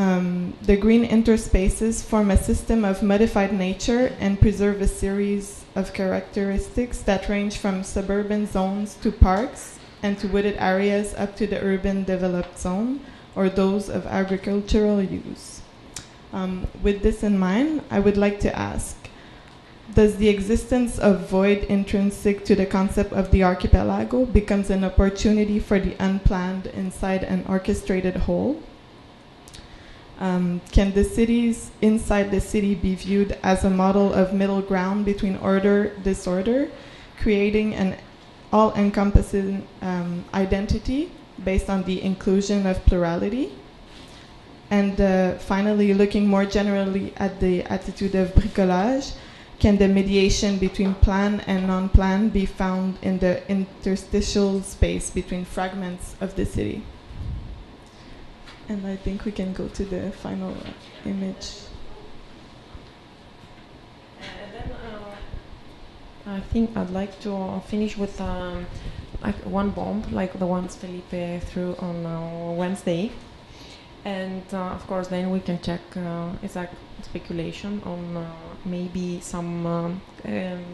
Um, the green interspaces form a system of modified nature and preserve a series of characteristics that range from suburban zones to parks and to wooded areas up to the urban developed zone or those of agricultural use. Um, with this in mind, I would like to ask Does the existence of void intrinsic to the concept of the archipelago becomes an opportunity for the unplanned inside an orchestrated whole? Um, can the cities inside the city be viewed as a model of middle ground between order disorder, creating an all encompassing um, identity based on the inclusion of plurality? And uh, finally, looking more generally at the attitude of bricolage, can the mediation between plan and non plan be found in the interstitial space between fragments of the city? And I think we can go to the final image. And then uh, I think I'd like to finish with um, like one bomb, like the ones Felipe threw on uh, Wednesday. And uh, of course, then we can check uh, exact speculation on uh, maybe some, um, um,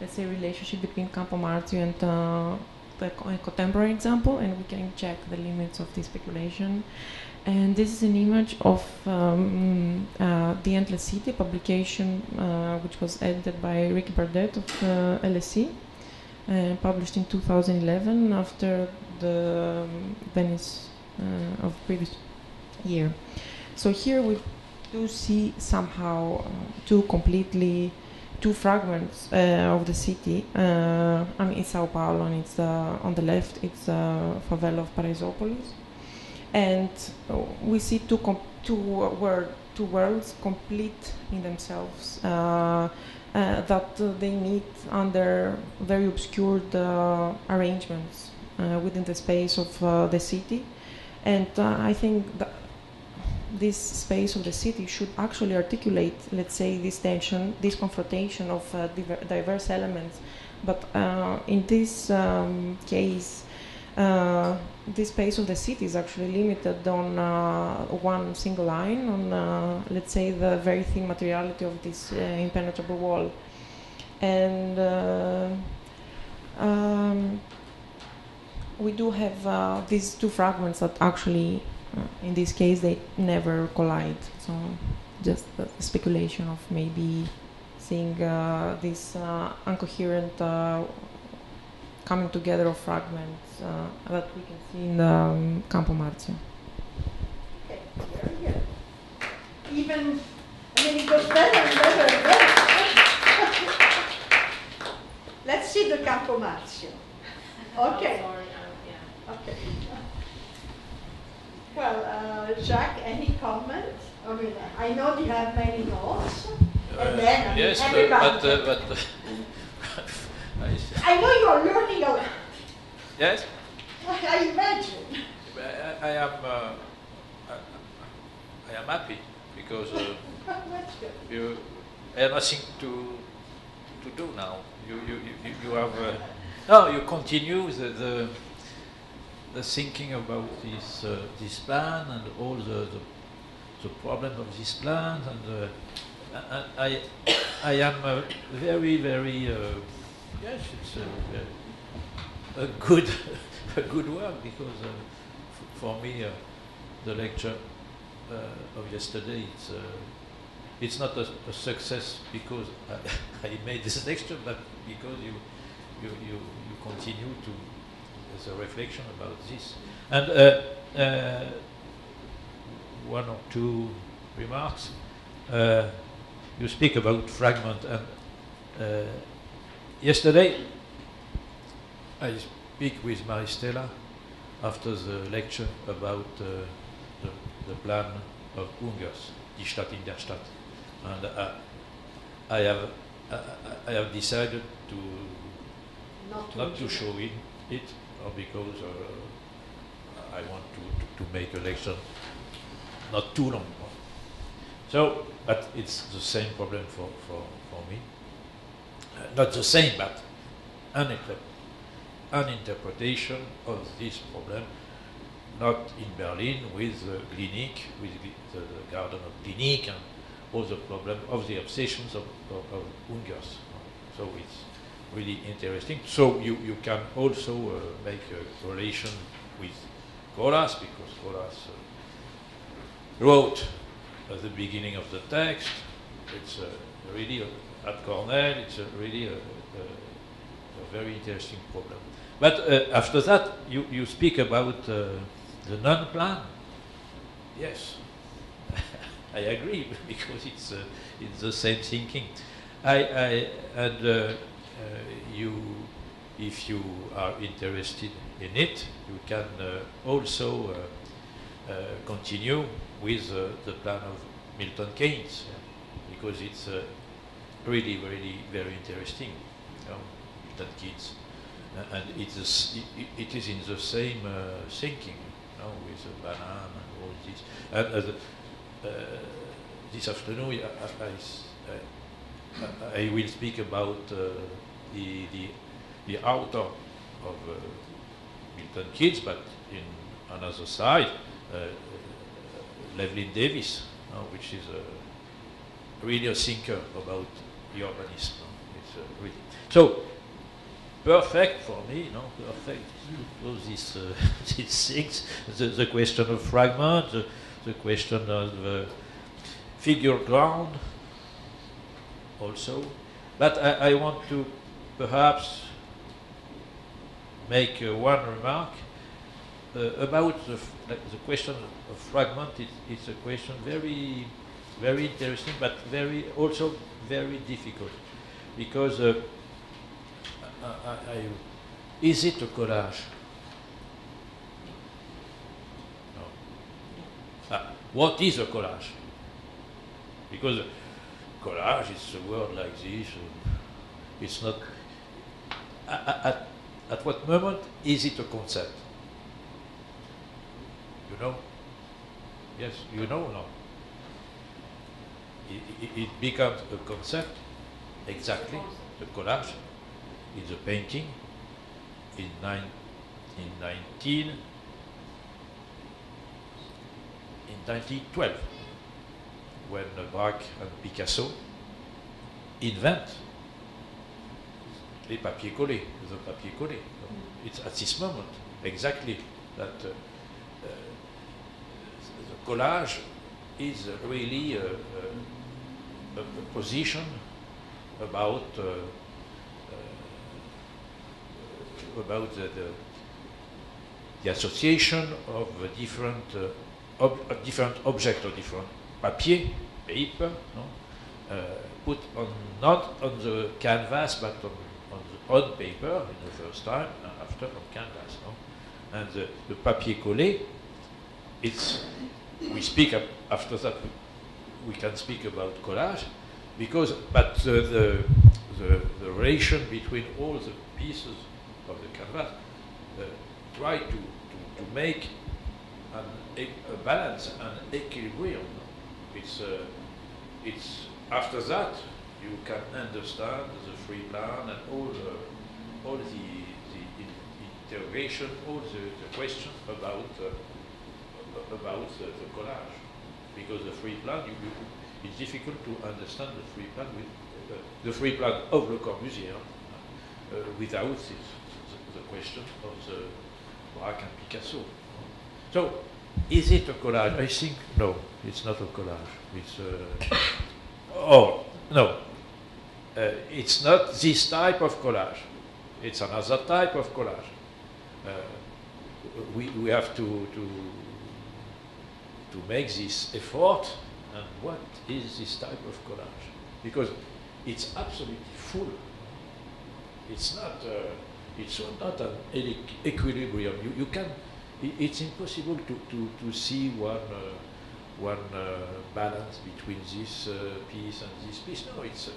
let's say, relationship between Campo Marzio and uh, the contemporary example, and we can check the limits of this speculation. And this is an image of um, uh, The Endless City publication, uh, which was edited by Ricky Burdett of uh, LSE, uh, published in 2011 after the um, Venice uh, of previous year. So here we do see somehow uh, two completely two fragments of the city. I mean, it's Sao Paulo, and it's on the left. It's uh, favela of Paraisópolis, and we see two two wor- two worlds complete in themselves. Uh, uh, that they meet under very obscured uh, arrangements uh, within the space of uh, the city, and I think that this space of the city should actually articulate, let's say, this tension, this confrontation of diver- diverse elements. But in this um, case, uh, this space of the city is actually limited on uh, one single line, on, uh, let's say, the very thin materiality of this uh, impenetrable wall. And uh, um, we do have these two fragments that actually, in this case, they never collide. So just the speculation of maybe seeing this incoherent coming together of fragments uh, that we can see in the um, Campo Marzio. Okay, very good. Even, I mean, it goes better and better and better. Let's see the Campo Marzio. Okay. Okay. Well, uh, Jacques, any comment? I mean, I know you have many notes. And then, I mean, yes, but, everybody but, uh, but I, I know you are learning a lot. Yes, I imagine. I, I am. Uh, I, I am happy because uh, you have nothing to to do now. You you you, you have. Uh, no, you continue the. the the thinking about this uh, this plan and all the, the the problem of this plan and uh, I, I I am uh, very very uh, yes it's a, good a good work because uh, for me uh, the lecture uh, of yesterday it's it's not a, a success because I, I made this lecture but because you you, you, you continue to as a reflection about this. And uh, uh, one or two remarks. Uh, you speak about fragment, and yesterday I speak with Maristella after the lecture about uh, the, the plan of Ungers, Die Stadt in der Stadt, and uh, I have I, I have decided to Not to, not to show it, it because uh, I want to, to, to make a lecture not too long. So, but it's the same problem for, for, for me. Uh, not the same, but interpre- an interpretation of this problem, not in Berlin with uh, Glienicke, with the, the garden of Glienicke and all the problem of the obsessions of, of, of Ungers. So it's really interesting. So you, you can also uh, make a relation with Koolhaas because Koolhaas uh, wrote at the beginning of the text. It's uh, really at Cornell. It's really a, a, a very interesting problem. But uh, after that, you, you speak about uh, the non-plan. Yes, I agree because it's uh, it's the same thinking. I, I and uh, uh, you, if you are interested in it, you can uh, also continue with the plan of Milton Keynes because it's really, really very interesting. Milton Keynes, Uh, and it is it, it is in the same uh, thinking, you know, with the banana and all this. And uh, uh, this afternoon, I, I, I, I will speak about uh, the, the, the author of uh, Milton Keynes, but in another side, uh, uh, Llewelyn Davies, uh, which is a, really a thinker about the urbanism. It's uh, really so perfect for me, no, perfect. All these uh, these things, the, the question of fragment, the, the question of uh, figure ground, also. But I, I want to perhaps make uh, one remark uh, about the, the question of fragment. It, it's a question very, very interesting, but very also very difficult, because uh, I, I, is it a collage? No. Ah, what is a collage? Because collage is a word like this. It's not. At, at what moment is it a concept? You know? Yes, you know now. It, it, it becomes a concept, exactly, the collage, is a painting in, nine, in 19 in 1912 when Braque and Picasso invent les papiers collés, the papier collé. It's at this moment exactly that uh, uh, the collage is really uh, uh, a, a position about uh, about the, the, the association of different uh, ob- different object or different papier paper no? uh, put on not on the canvas but on, on the on paper in the first time and after on canvas no? and the, the papier collé it's we speak after that we, we can speak about collage because but uh, the, the the relation between all the pieces uh, try to, to, to make an, a balance an equilibrium. It's uh, it's after that you can understand the free plan and all the all the, the in- interrogation all the, the question about uh, about the, the collage. Because the free plan you, you, it's difficult to understand the free plan with uh, the free plan of Le Corbusier uh, without this, the, question of the Braque and Picasso. So, is it a collage? I think no, it's not a collage. It's uh, oh no, uh, it's not this type of collage. It's another type of collage. Uh, we, we have to, to to make this effort. And what is this type of collage? Because it's absolutely full. It's not. It's not an equilibrium. You, you can. It's impossible to, to, to see one uh, one uh, balance between this uh, piece and this piece. No, it's uh,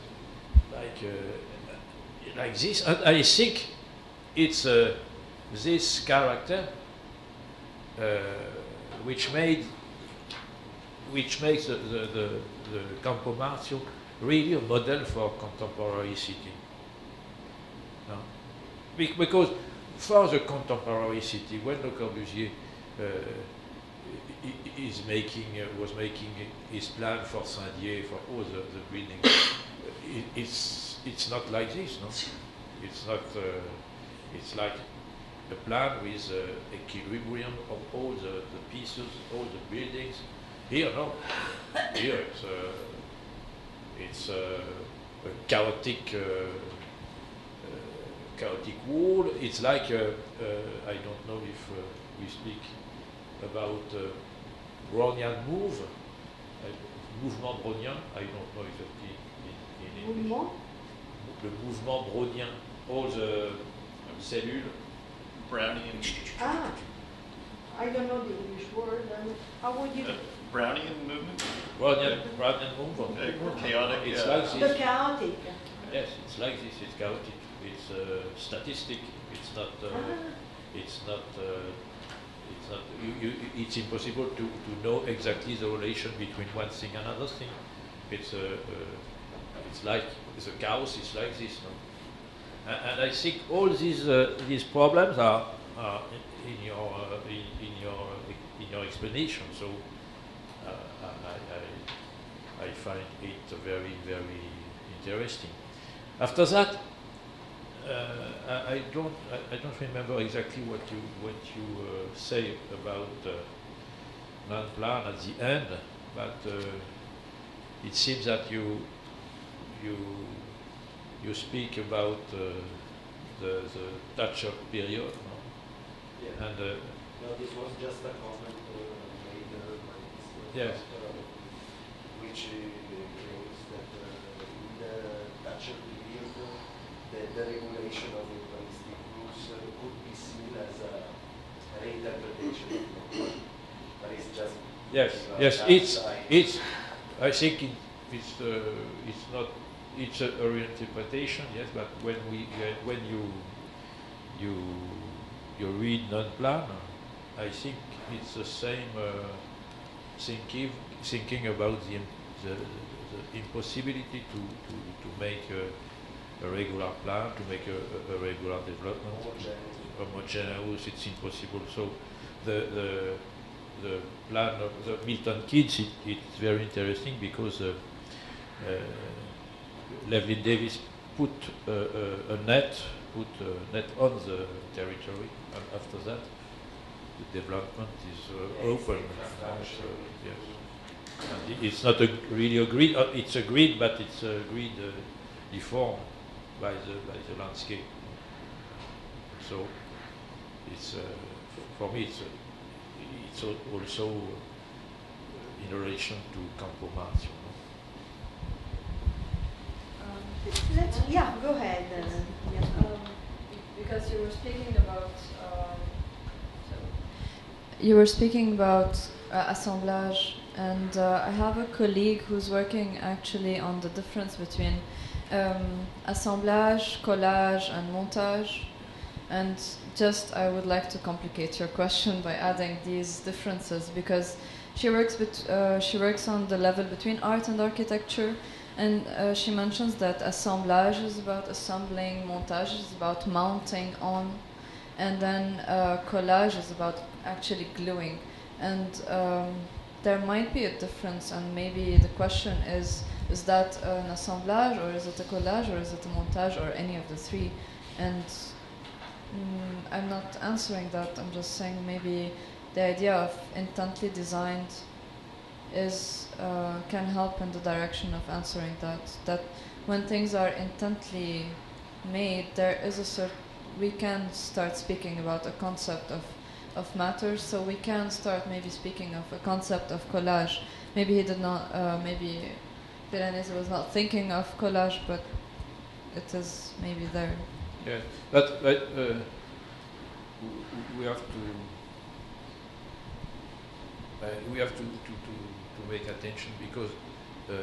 like uh, like this. And I think it's uh, this character which made which makes the, the, the, the Campo Marzio really a model for contemporary city. Because for the contemporary city, when Le Corbusier uh, is making, uh, was making his plan for Saint-Dié, for all the, the buildings, uh, it, it's, it's not like this, no? It's not, uh, it's like a plan with uh, equilibrium of all the, the pieces, all the buildings. Here, no. Here, it's, uh, it's a chaotic, chaotic wall. It's like, uh, uh, I don't know if uh, we speak about uh, Brownian move, uh, mouvement brownien. I don't know if it in, in, in English. Mouvement? Le mouvement brownien, all the cellules. Brownian, Ah, I don't know the English word. Um, how would you? uh, Brownian movement, Brownian, Brownian movement. Uh, chaotic, It's yeah. like The this. chaotic. Yes, it's like this. It's chaotic. It's uh, statistic. It's not. Uh, Ah. it's not. Uh, it's not. You, you, it's impossible to, to know exactly the relation between one thing and another thing. It's uh, uh, it's like the chaos is like this. No? And, and I think all these uh, these problems are, are in, your uh, in, in your in your explanation. So uh, I, I, I find it very very interesting. After that, I, I don't I, I don't remember exactly what you what you uh, say about uh, non-plan at the end, but uh, it seems that you you you speak about uh, the the Thatcher period, no? Yeah. and uh, No, this was just a comment uh, made uh, by Mr. Yes. Which uh, claims that uh, in the uh, the, the regulation of urbanistic rules uh, could be seen as a reinterpretation of the law. But it's just Yes, uh, yes, it's, side. it's, I think it, it's, uh, it's not, it's a, a reinterpretation, yes, but when we, uh, when you, you, you read non-plan, I think it's the same, uh, thinking thinking about the the, the impossibility to, to, to make a, a regular plan, to make a, a, a regular development. Homogeneous, it's impossible. So the the the plan of the Milton Keynes, it, it's very interesting because uh, uh, Llewelyn Davies put uh, uh, a net, put a net on the territory, and after that, the development is uh, open. Yes. And it's not a really agreed. Uh, it's agreed, but it's agreed uh, deformed by the by the landscape. So it's uh, for me it's uh, it's also uh, in relation to Campo Marzio. no? Let's, yeah, go ahead. Uh, yeah. Um, because you were speaking about um, so you were speaking about uh, assemblage, and uh, I have a colleague who's working actually on the difference between um, assemblage, collage, and montage. And just I would like to complicate your question by adding these differences because she works uh, she works on the level between art and architecture, and uh, she mentions that assemblage is about assembling, montage is about mounting on, and then uh, collage is about actually gluing. And um, there might be a difference, and maybe the question is is that an assemblage, or is it a collage, or is it a montage, or any of the three? And mm, I'm not answering that, I'm just saying maybe the idea of intently designed is uh, can help in the direction of answering that. That when things are intently made, there is a cert. We can start speaking about a concept of of matters. So we can start maybe speaking of a concept of collage. Maybe he did not. Uh, maybe Piranesi was not thinking of collage, but it is maybe there. Yes, but, but uh, we have to uh, we have to, to, to, to make attention because uh,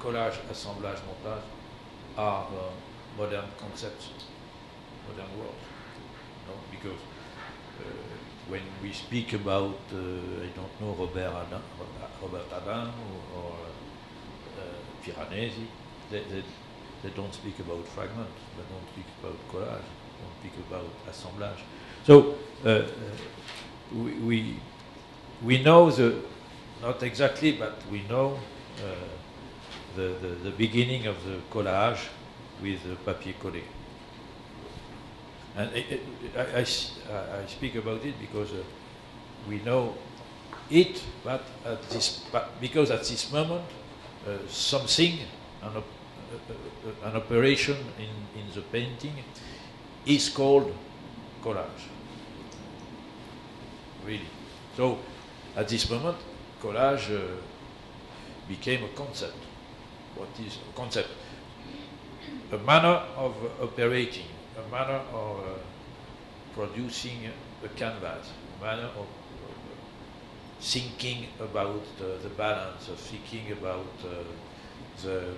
collage, assemblage, montage are uh, modern concepts, modern words. No? Because uh, when we speak about, uh, I don't know, Robert Adam, Robert Adam or, or Piranesi, they, they, they don't speak about fragments, they don't speak about collage, don't speak about assemblage. So uh, uh, we, we, we know the, not exactly, but we know uh, the, the, the beginning of the collage with the papier collé. And I I speak about it because uh, we know it, but at this, but because at this moment uh, something, an, op- uh, uh, an operation in, in the painting is called collage. Really. So at this moment, collage uh, became a concept. What is a concept? A manner of uh, operating, a manner of uh, producing a canvas, a manner of uh, thinking about the balance, of thinking about uh, the,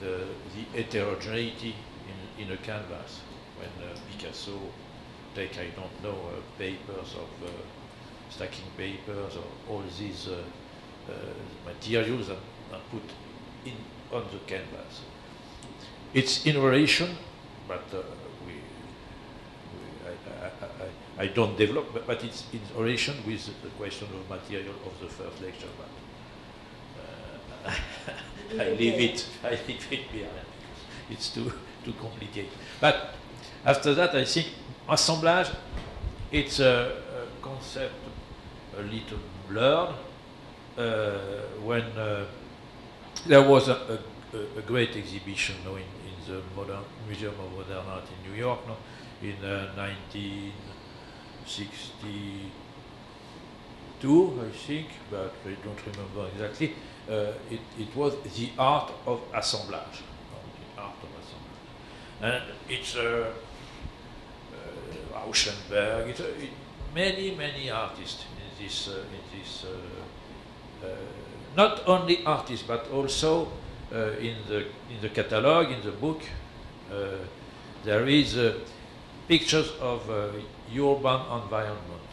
the, the heterogeneity in, in a canvas. When uh, Picasso take, I don't know, uh, papers of stacking papers or all these materials and, and put in on the canvas. It's in relation, but uh, I, don't develop, but, but it's in relation with the question of material of the first lecture. But uh, I leave it, I leave it behind. It's too too complicated. But after that, I think assemblage, it's a, a concept a little blurred. Uh, when uh, there was a, a, a great exhibition no, in, in the modern Museum of Modern Art in New York no, in uh, 1962, I think, but I don't remember exactly. Uh, it, it was the art of assemblage. the art of assemblage. And it's uh, uh, Rauschenberg, it's, uh, it, many, many artists in this, uh, in this uh, uh, not only artists, but also in the in the catalog, in the book, there is pictures of urban environment.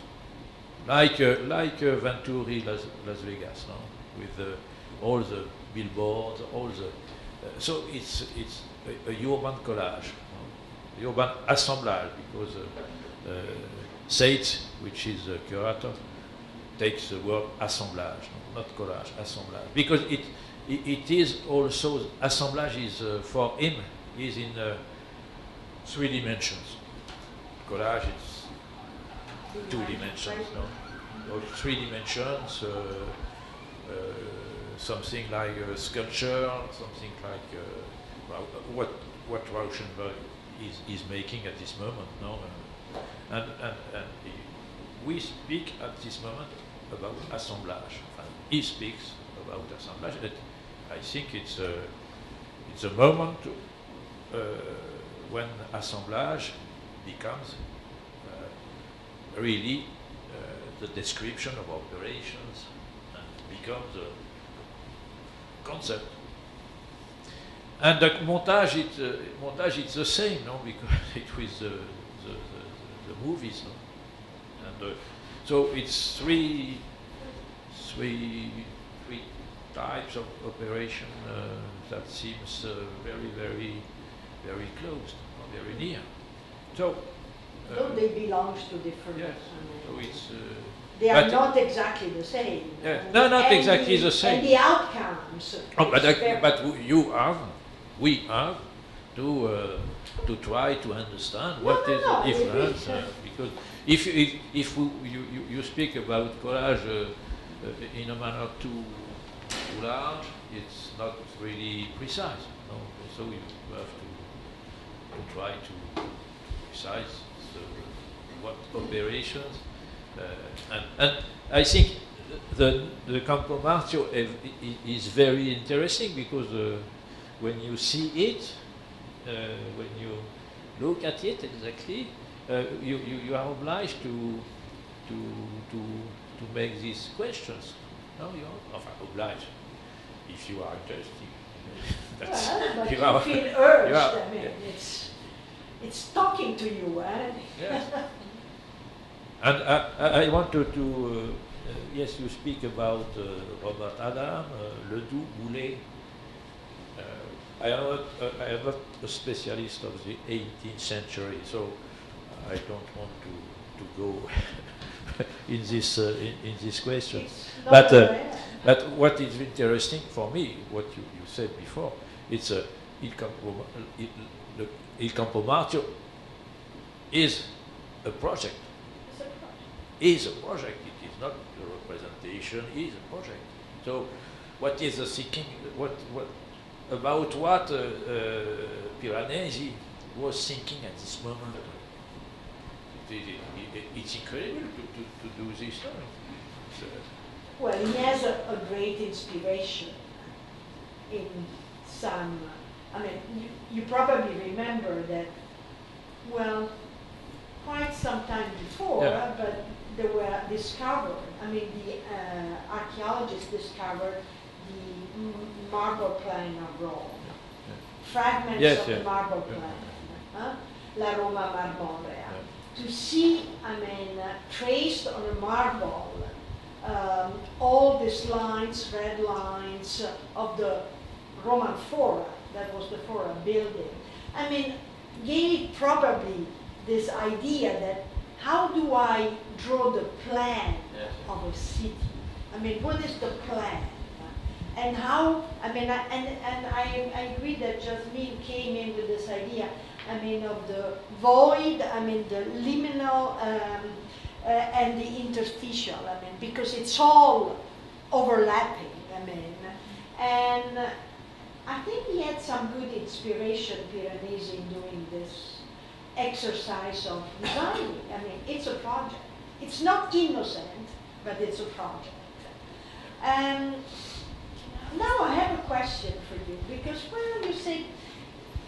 like uh, like uh, Venturi Las, Las Vegas, no? with all the billboards, all the. Uh, so it's it's a, a urban collage, no? urban assemblage, because uh, uh, Seitz, which is the curator, takes the word assemblage, no? not collage, assemblage, because it it, is also assemblage is uh, for him is in three dimensions. Collage is two dimensions, no? Or three dimensions, uh, uh, something like a sculpture, something like uh, what what Rauschenberg is, is making at this moment, no? And, and, and we speak at this moment about assemblage. And he speaks about assemblage. And I think it's a, it's a moment uh, when assemblage becomes really uh, the description of operations and becomes a concept. And the montage, it, uh, montage, it's the same, no, because it was the, the, the, the movies, no? and uh, so it's three, three, three types of operation uh, that seems uh, very, very, very close, or very near. So, Though they belong to different. yes, so it's. Uh, they are not exactly the same. Yeah, no, not and exactly the same. And the outcomes. Oh, but, I- but you have, we have to uh, to try to understand No, what no, is no, the difference uh, uh, because if you- if, if we, you, you you speak about collage uh, uh, in a manner too too large, it's not really precise. No, so you have to, to try to precise the, operations uh, and and I think the the Campo Marzio ev- i- i- is very interesting because uh, when you see it, uh, when you look at it exactly, uh, you, you, you are obliged to to to to make these questions. No, you are obliged if you are interested. That's- Well, but you you feel urged, I mean, yeah. it's, it's talking to you, eh? Yes. And I, I want to, to uh, yes, you speak about uh, Robert Adam, uh, Ledoux, Boullée. Uh, I am not, uh, I am not a specialist of the 18th century, so I don't want to, to go in this uh, in, in this question. But, uh. But what is interesting for me, what you, you said before, it's a Il Campo, il, Il Campo Marzio is a project. Is a project. It is not a representation. Is a project. So, what is the thinking? What what about what uh, uh, Piranesi was thinking at this moment? It, it, it, it's incredible to, to, to do this. no? Uh, Well, he has a, a great inspiration in some, I mean, you, you probably remember that, well, quite some time before, Yeah. but they were discovered, I mean, the uh, archaeologists discovered the marble plain of Rome. Fragments Yes, of yeah. the marble Yeah. plain, huh? La Roma Marmorea. To see, I mean, uh, traced on a marble, um, all these lines, red lines uh, of the Roman Fora, that was the Fora building. I mean, gave probably this idea that how do I draw the plan Yes. of a city? I mean, what is the plan? And how, I mean, I- and, and I, I agree that Jasmine came in with this idea, I mean, of the void, I mean, the liminal, um, uh, and the interstitial, I mean, because it's all overlapping, I mean. And I think he had some good inspiration, Piranesi, in doing this exercise of designing. I mean, it's a project. It's not innocent, but it's a project. And now I have a question for you, because well, you say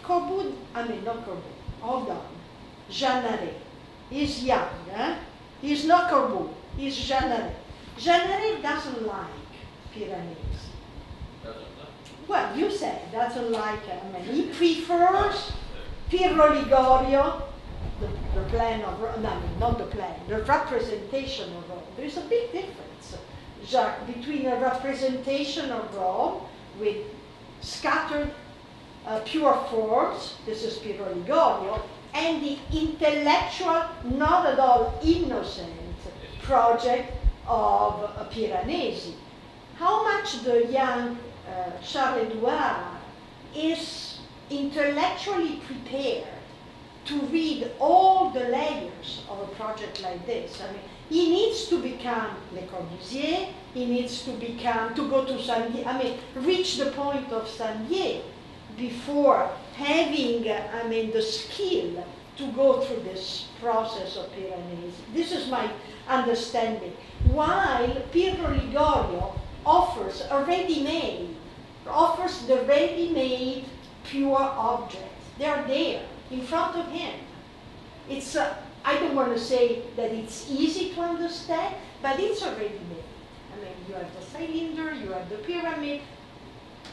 Corbu, I mean, not Corbu, hold on, Jeanneret. He's young, eh? He's not Corbu, he's Jeanneret. Jeanneret doesn't like Piranesi. Well, you say doesn't like, I mean, he prefers Pirro Ligorio, the the plan of, Rome, no, not the plan, the representation of Rome. There is a big difference, Jacques, between a representation of Rome with scattered uh, pure forms, this is Pirro Ligorio, and the intellectual, not at all innocent project of uh, Piranesi. How much the young uh, Charles Edouard is intellectually prepared to read all the layers of a project like this. I mean, he needs to become Le Corbusier, he needs to become, to go to Salier, I mean, reach the point of Salier before having, I mean, the skill to go through this process of Piranesi. This is my understanding. While Pirro Ligorio offers a ready-made, offers the ready-made pure objects. They are there in front of him. It's, uh, I don't want to say that it's easy to understand, but it's already made. I mean, you have the cylinder, you have the pyramid,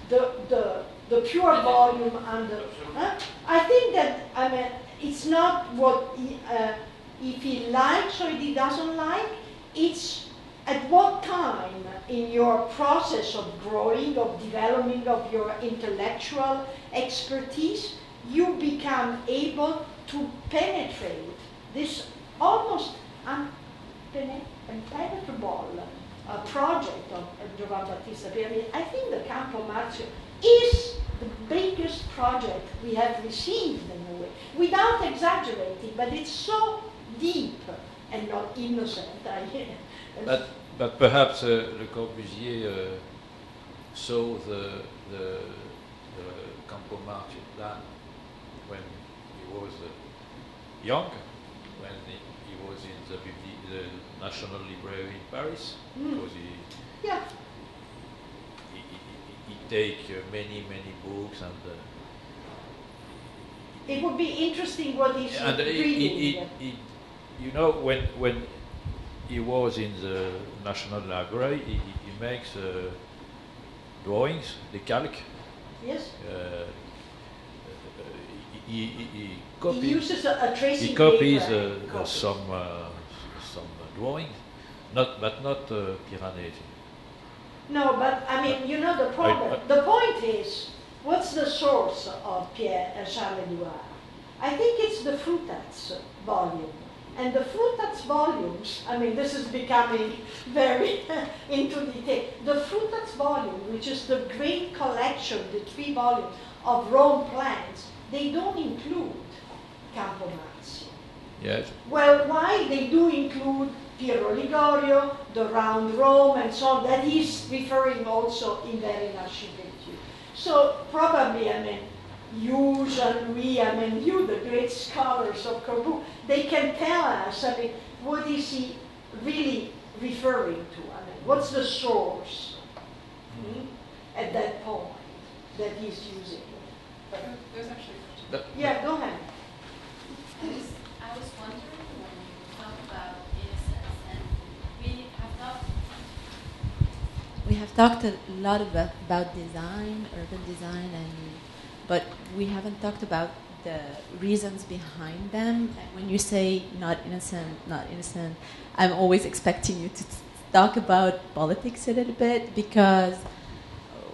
the, the, the pure volume and huh? I think that, I mean, it's not what, he, uh, if he likes or if he doesn't like, it's at what time in your process of growing, of developing of your intellectual expertise, you become able to penetrate this almost impenetrable uh, project of, Giovanni Giovan Battista Piranesi. I think the Campo Marzio is the biggest project we have received in a way, without exaggerating, but it's so deep and not innocent. I, but, but perhaps uh, Le Corbusier uh, saw the, the, the Campo Marzio plan when he was uh, young, when he, he was in the, the, National Library in Paris, mm. because he, yeah. he, he, he take uh, many, many books and uh, it would be interesting what he's and reading. He, you know, when when he was in the National Library, he, he makes uh, drawings, the calc. Yes. Uh, he, he, he, copies, he uses a, a tracing He copies uh, uh, some uh, some drawings, not but not uh, Piranesi. No, but I mean, you know the problem. I, I, the point is, what's the source of Pierre uh, Charles Edouard? I think it's the Frutaz volume and the Frutaz volumes, I mean, this is becoming very into detail. The Frutaz volume, which is the great collection, the three volumes of Rome plants, they don't include Campo Marzio. Yes. Well, why they do include Pirro Ligorio, the round Rome, and so on, that he's referring also in their Rinascimento. So probably, I mean, you, Jean-Louis, I mean, you, the great scholars of Corbu, they can tell us, I mean, what is he really referring to? I mean, what's the source hmm, at that point that he's using? But, There's actually a Yeah, go ahead. I was, I was wondering when you talk about innocence, and we have talked, we have talked a lot about, about design, urban design, and but we haven't talked about the reasons behind them. When you say not innocent, not innocent, I'm always expecting you to talk about politics a little bit because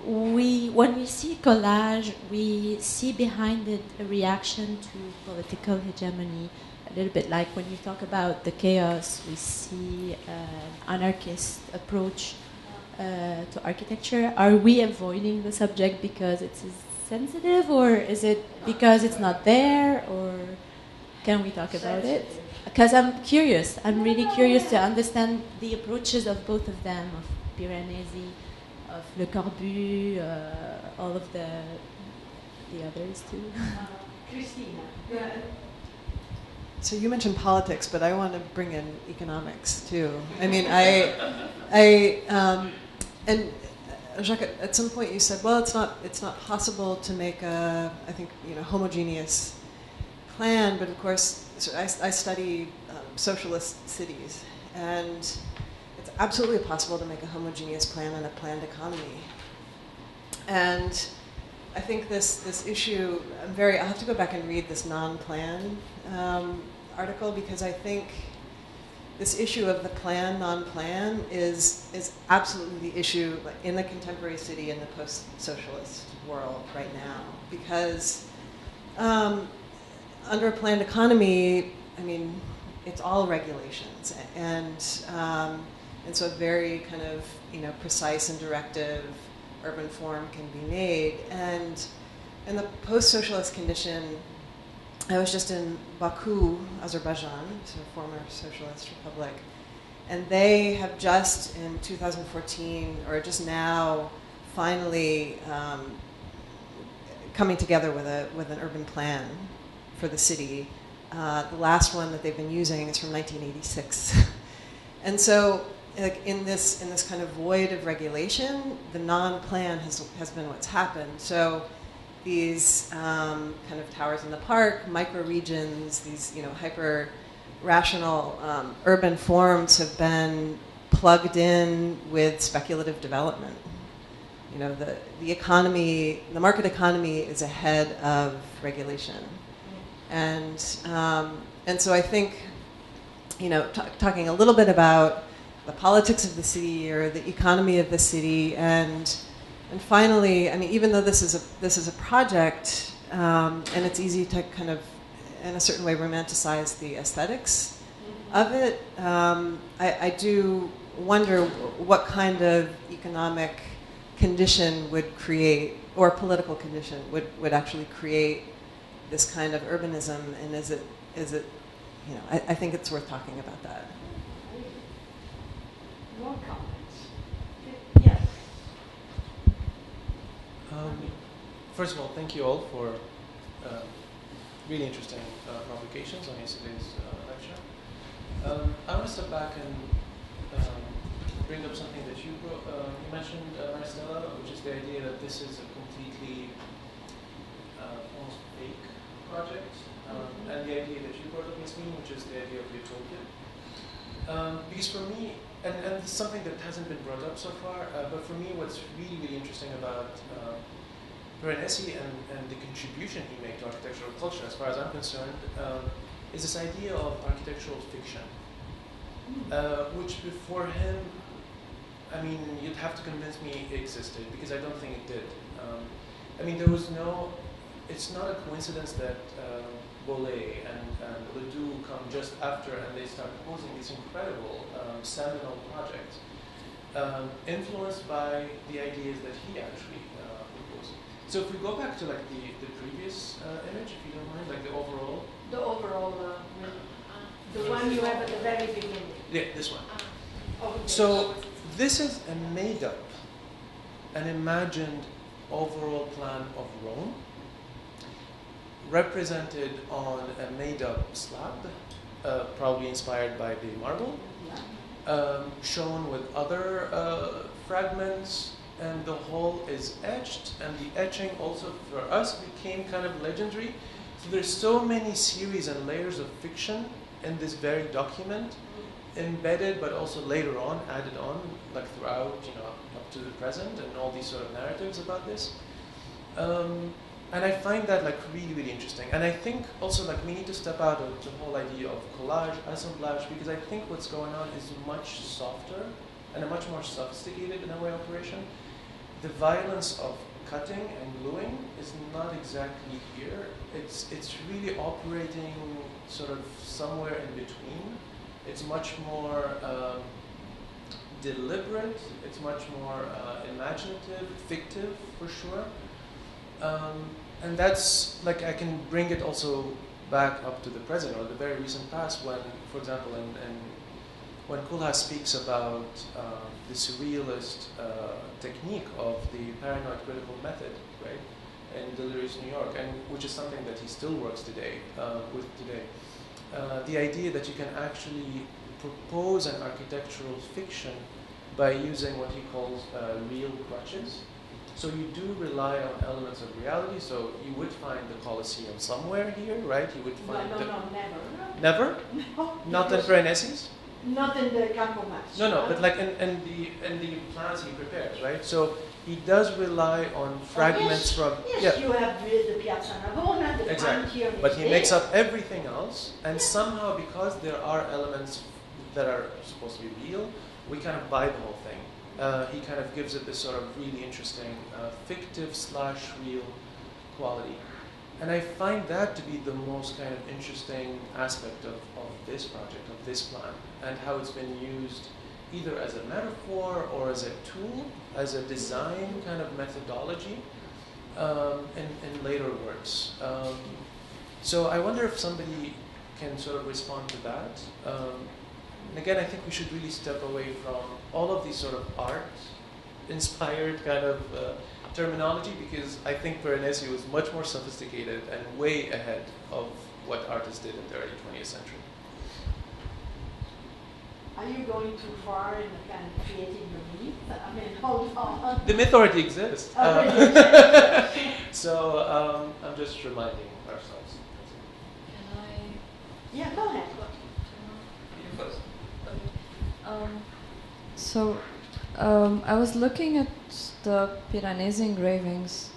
we, when we see collage, we see behind it a reaction to political hegemony. A little bit like when you talk about the chaos, we see an anarchist approach uh, to architecture. Are we avoiding the subject because it's sensitive, or is it because it's not there, or can we talk about it? Because I'm curious. I'm really curious to understand the approaches of both of them, of Piranesi, of Le Corbu, uh, all of the the others too. Uh, Christina. So you mentioned politics, but I want to bring in economics too. I mean, I, I, um, and Jacques, at some point you said, well, it's not, it's not possible to make a, I think, you know, homogeneous plan, but of course, so I, I study um, socialist cities, and it's absolutely possible to make a homogeneous plan in a planned economy. And I think this, this issue, I'm very, I'll have to go back and read this non-plan um, article because I think this issue of the plan non-plan is is absolutely the issue in the contemporary city in the post-socialist world right now. Because um, under a planned economy, I mean, it's all regulations. And um, and so a very kind of you know precise and directive urban form can be made. And in the post-socialist condition I was just in Baku, Azerbaijan, so former socialist republic, and they have just in 2014 or just now finally um, coming together with a with an urban plan for the city. Uh, the last one that they've been using is from 1986, and so like in this in this kind of void of regulation, the non-plan has has been what's happened. So these um, kind of towers in the park, microregions, these you know hyper rational um, urban forms have been plugged in with speculative development. You know, the, the economy, the market economy is ahead of regulation. And, um, and so I think, you know, talking a little bit about the politics of the city or the economy of the city and and finally, I mean, even though this is a this is a project, um, and it's easy to kind of, in a certain way, romanticize the esthetics of it, um, I, I do wonder what kind of economic condition would create, or political condition would, would actually create this kind of urbanism, and is it is it, you know, I, I think it's worth talking about that. More comments? Yes. Um, first of all, thank you all for uh, really interesting uh, publications on yesterday's uh, lecture. Um, I want to step back and um, bring up something that you, brought, uh, you mentioned, uh, Maristella, which is the idea that this is a completely uh, almost fake project, um, and the idea that you brought up, which is the idea of utopia. Um, because for me, and, and something that hasn't been brought up so far, uh, but for me, what's really, really interesting about uh, Piranesi and, and the contribution he made to architectural culture, as far as I'm concerned, um, is this idea of architectural fiction, uh, which before him, I mean, you'd have to convince me it existed, because I don't think it did. Um, I mean, there was no, it's not a coincidence that uh, Boullée and, and Ledoux come just after and they start proposing these incredible um, seminal projects, um, influenced by the ideas that he actually uh, proposed. So if we go back to like the, the previous uh, image, if you don't mind, like the overall. The overall, uh, the one you have at the very beginning. Yeah, this one. Oh, yes. So this is a made up, an imagined overall plan of Rome represented on a made-up slab, uh, probably inspired by the marble, um, shown with other uh, fragments, and the whole is etched, and the etching also for us became kind of legendary. So there's so many series and layers of fiction in this very document, embedded, but also later on added on, like throughout, you know, up to the present, and all these sort of narratives about this. Um, and I find that like really, really interesting. And I think also like we need to step out of the whole idea of collage, assemblage, because I think what's going on is much softer and a much more sophisticated in a way operation. The violence of cutting and gluing is not exactly here. It's it's really operating sort of somewhere in between. It's much more um, deliberate. It's much more uh, imaginative, fictive for sure. Um, and that's like I can bring it also back up to the present or the very recent past when, for example, in, in when Koolhaas speaks about uh, the surrealist uh, technique of the paranoid critical method, right, in Delirious New York, and which is something that he still works today uh, with today. Uh, the idea that you can actually propose an architectural fiction by using what he calls uh, real crutches, so you do rely on elements of reality. So you would find the Colosseum somewhere here, right? You would find no, the no, never. never, No, not in Piranesi's. Not in the Campo. No, no, but like in, in the in the plans he prepares, right? So he does rely on oh, fragments yes, from Yes, yeah. you have the, the Piazza Navona, the Exactly. But he makes up everything else, and somehow because there are elements that are supposed to be real, we kind of buy the whole thing. Uh, he kind of gives it this sort of really interesting uh, fictive slash real quality. And I find that to be the most kind of interesting aspect of, of this project, of this plan, and how it's been used either as a metaphor or as a tool, as a design kind of methodology um, in, in later works. Um, so I wonder if somebody can sort of respond to that. Um, and again, I think we should really step away from all of these sort of art inspired kind of uh, terminology because I think Piranesi was much more sophisticated and way ahead of what artists did in the early 20th century. Are you going too far in kind of creating your myth? I mean, hold on. The myth already exists. Oh, so um, I'm just reminding ourselves. Can I? Yeah, go ahead. You first. Um, so, um, I was looking at the Piranesi engravings,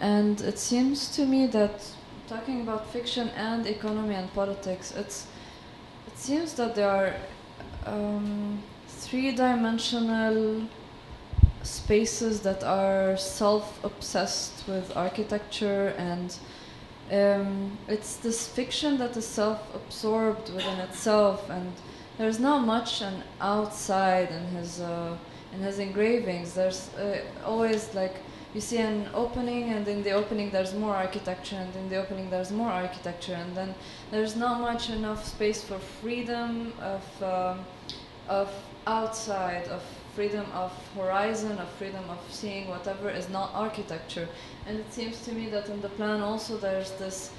and it seems to me that talking about fiction and economy and politics, it's it seems that there are um, three-dimensional spaces that are self-obsessed with architecture and um, it's this fiction that is self-absorbed within itself and there's not much an outside in his uh, in his engravings. There's uh, always like you see an opening and in the opening there's more architecture and in the opening there's more architecture. And then there's not much enough space for freedom of um, of outside of freedom of horizon of freedom of seeing whatever is not architecture. And it seems to me that in the plan also there's this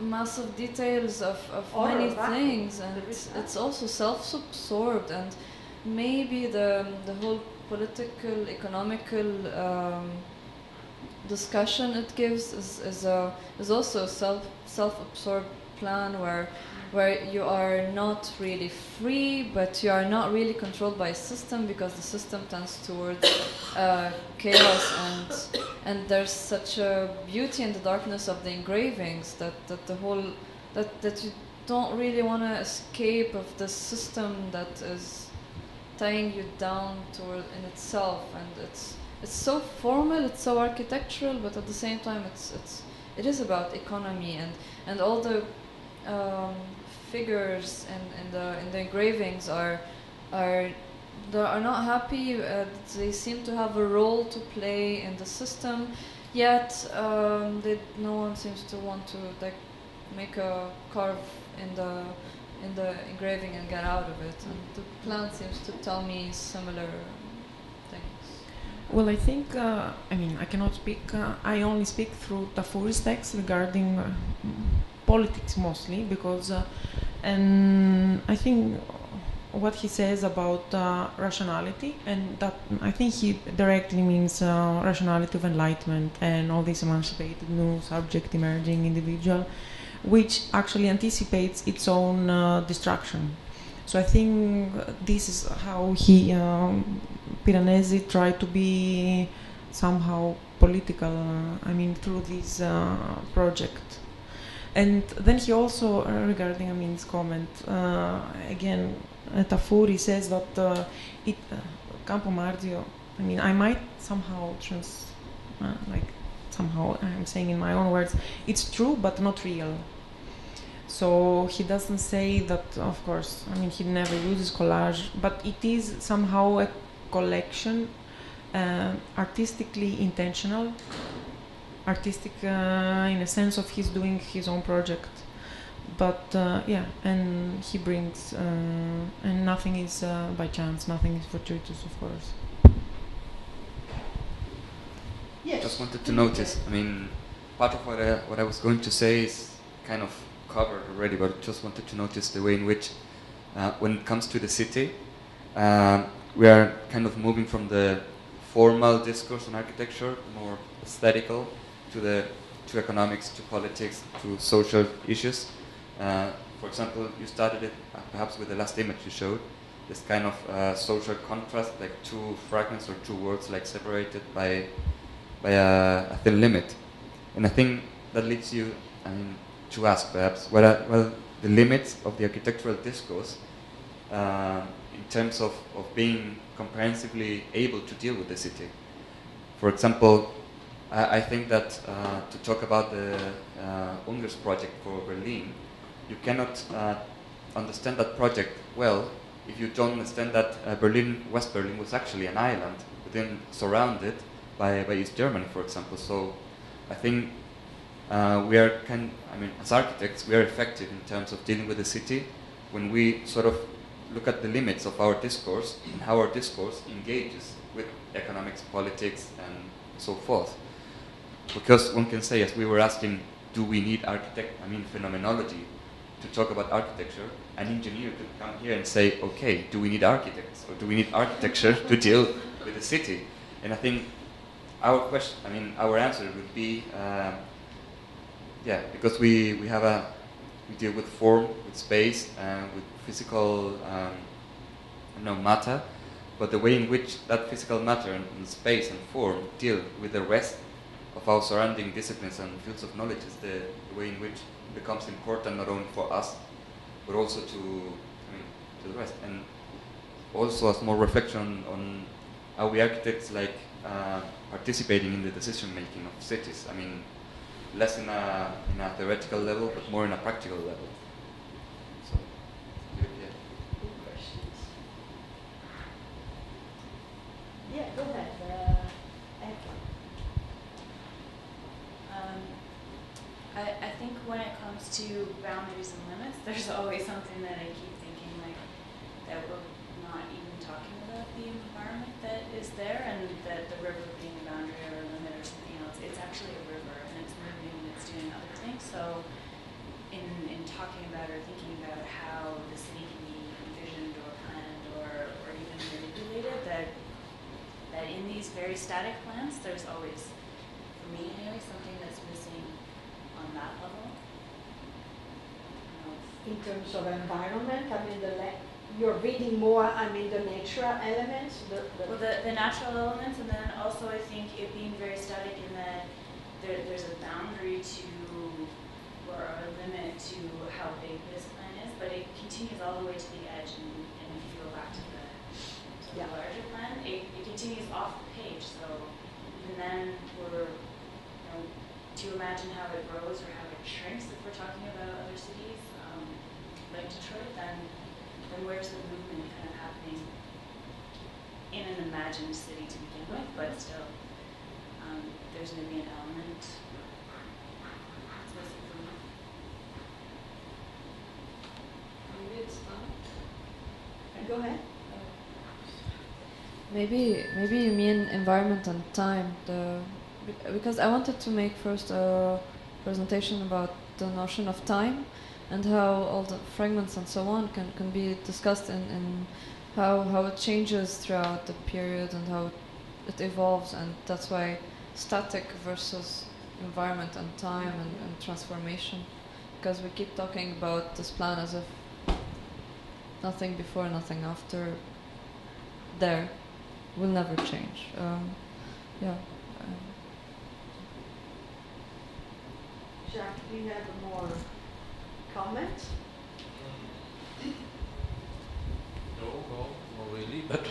massive details of, of All many of things and it's, it's also self-absorbed and maybe the the whole political economical um, discussion it gives is, is a is also a self self-absorbed plan where where you are not really free but you are not really controlled by a system because the system tends towards uh, chaos and and there's such a beauty in the darkness of the engravings that, that the whole that that you don't really want to escape of the system that is tying you down toward in itself. And it's it's so formal it's so architectural but at the same time it's it's it is about economy and and all the um, figures in, in the the engravings are are they are not happy uh, they seem to have a role to play in the system yet um, they, no one seems to want to like make a carve in the in the engraving and get out of it. And the plan seems to tell me similar things. Well, I think, uh, I mean, I cannot speak, uh, I only speak through Tafuri's text regarding uh, politics mostly, because, uh, and I think what he says about uh, rationality, and that I think he directly means uh, rationality of enlightenment and all this emancipated new subject emerging individual, which actually anticipates its own uh, destruction. So I think this is how he, um, Piranesi, tried to be somehow political. Uh, I mean, through this uh, project. And then he also, uh, regarding Amin's comment uh, again, Tafuri says that uh, it uh, Campo Marzio. I mean, I might somehow trans, uh, like somehow I'm saying in my own words, it's true but not real. So he doesn't say that, of course, I mean, he never uses collage, but it is somehow a collection, uh, artistically intentional, artistic uh, in a sense of he's doing his own project. But uh, yeah, and he brings, uh, and nothing is uh, by chance, nothing is fortuitous, of course. Yes. Just wanted to notice. I mean, part of what I, what I was going to say is kind of covered already, but just wanted to notice the way in which, uh, when it comes to the city, um, we are kind of moving from the formal discourse on architecture, more aesthetical, to the to economics, to politics, to social issues. Uh, for example, you started it uh, perhaps with the last image you showed, this kind of uh, social contrast, like two fragments or two worlds, like separated by by a, a thin limit. And I think that leads you, I mean, to ask perhaps what are, the limits of the architectural discourse uh, in terms of, of being comprehensively able to deal with the city. For example, I, I think that uh, to talk about the uh, Ungers project for Berlin, you cannot uh, understand that project well if you don't understand that uh, Berlin, West Berlin, was actually an island within surrounded by, by East Germany, for example. So I think uh, we are kind. I mean, as architects, we are effective in terms of dealing with the city when we sort of look at the limits of our discourse and how our discourse engages with economics, politics, and so forth. Because one can say, as we were asking, do we need architect? I mean, phenomenology to talk about architecture, an engineer could come here and say, okay, do we need architects or do we need architecture to deal with the city? And I think our question, I mean, our answer would be, um, yeah, because we, we have a, we deal with form, with space, uh, with physical, um, know, matter, but the way in which that physical matter and space and form deal with the rest of our surrounding disciplines and fields of knowledge is the, the way in which it becomes important not only for us, but also to, I mean, to the rest. And also a small reflection on how we architects like uh, participating in the decision making of cities. I mean, less in a, in a theoretical level, but more in a practical level. So, yeah. Questions. Yeah, go ahead. Uh, Ekman. Um, I, I think when it comes to boundaries and limits, there's always something that I keep thinking like that we're not even talking about the environment that is there and that the river being a boundary or a limit or something else. It's actually a river and it's moving and it's doing other things. So in, in talking about or thinking about how the city can be envisioned or planned or, or even manipulated, that that in these very static plans, there's always, for me anyway, something that's missing on that level. In terms of environment, I mean, the you're reading more, I mean, the natural elements, the, the Well, the, the natural elements, and then also I think it being very static in that there, there's a boundary to, or a limit to how big this plan is, but it continues all the way to the edge, and, and if you go back to the, to the larger plan, it, it continues off the page, so even then, we're, you know, to imagine how it grows or how it shrinks, if we're talking about other cities, like Detroit, then, then where's the movement kind of happening in an imagined city to begin with, but still, um, there's maybe an element. It's it. Maybe it's not. Go ahead. Maybe maybe you mean environment and time. The because I wanted to make first a presentation about the notion of time and how all the fragments and so on can, can be discussed and, in how how it changes throughout the period and how it evolves and that's why static versus environment and time and, and transformation because we keep talking about this plan as if nothing before nothing after there will never change. Um, yeah. Do you have more comments? No, no, not really. But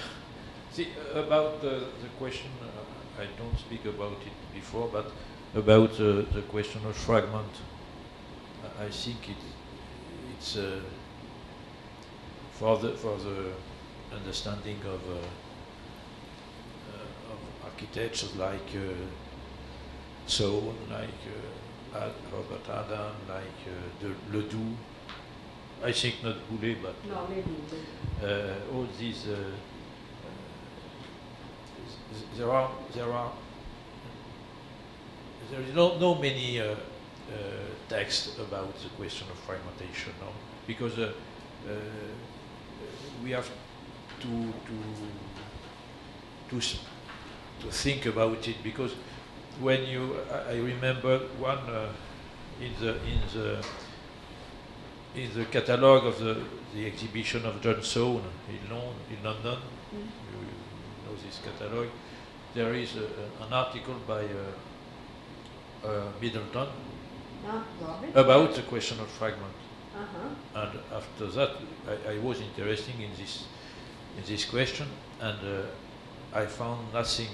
see, about the, the question, uh, I don't speak about it before, but about uh, the question of fragment, I- think it, it's uh, for the for the understanding of uh, uh, of architects like uh, Soane, like Ad- Robert Adam, like uh, the Ledoux. I think not Boullée, but No, maybe. uh, all these uh, uh, there are there are there is not no many uh, uh, texts about the question of fragmentation no? because uh, uh, we have to to to to think about it because when you I, remember one uh, in the in the in the catalogue of the, the exhibition of John Soane in, Lon- in London, Mm. you, you know this catalogue, there is a, an article by uh, uh, Middleton Ah, about the question of fragment. Uh-huh. And after that, I, I was interested in this, in this question, and uh, I found nothing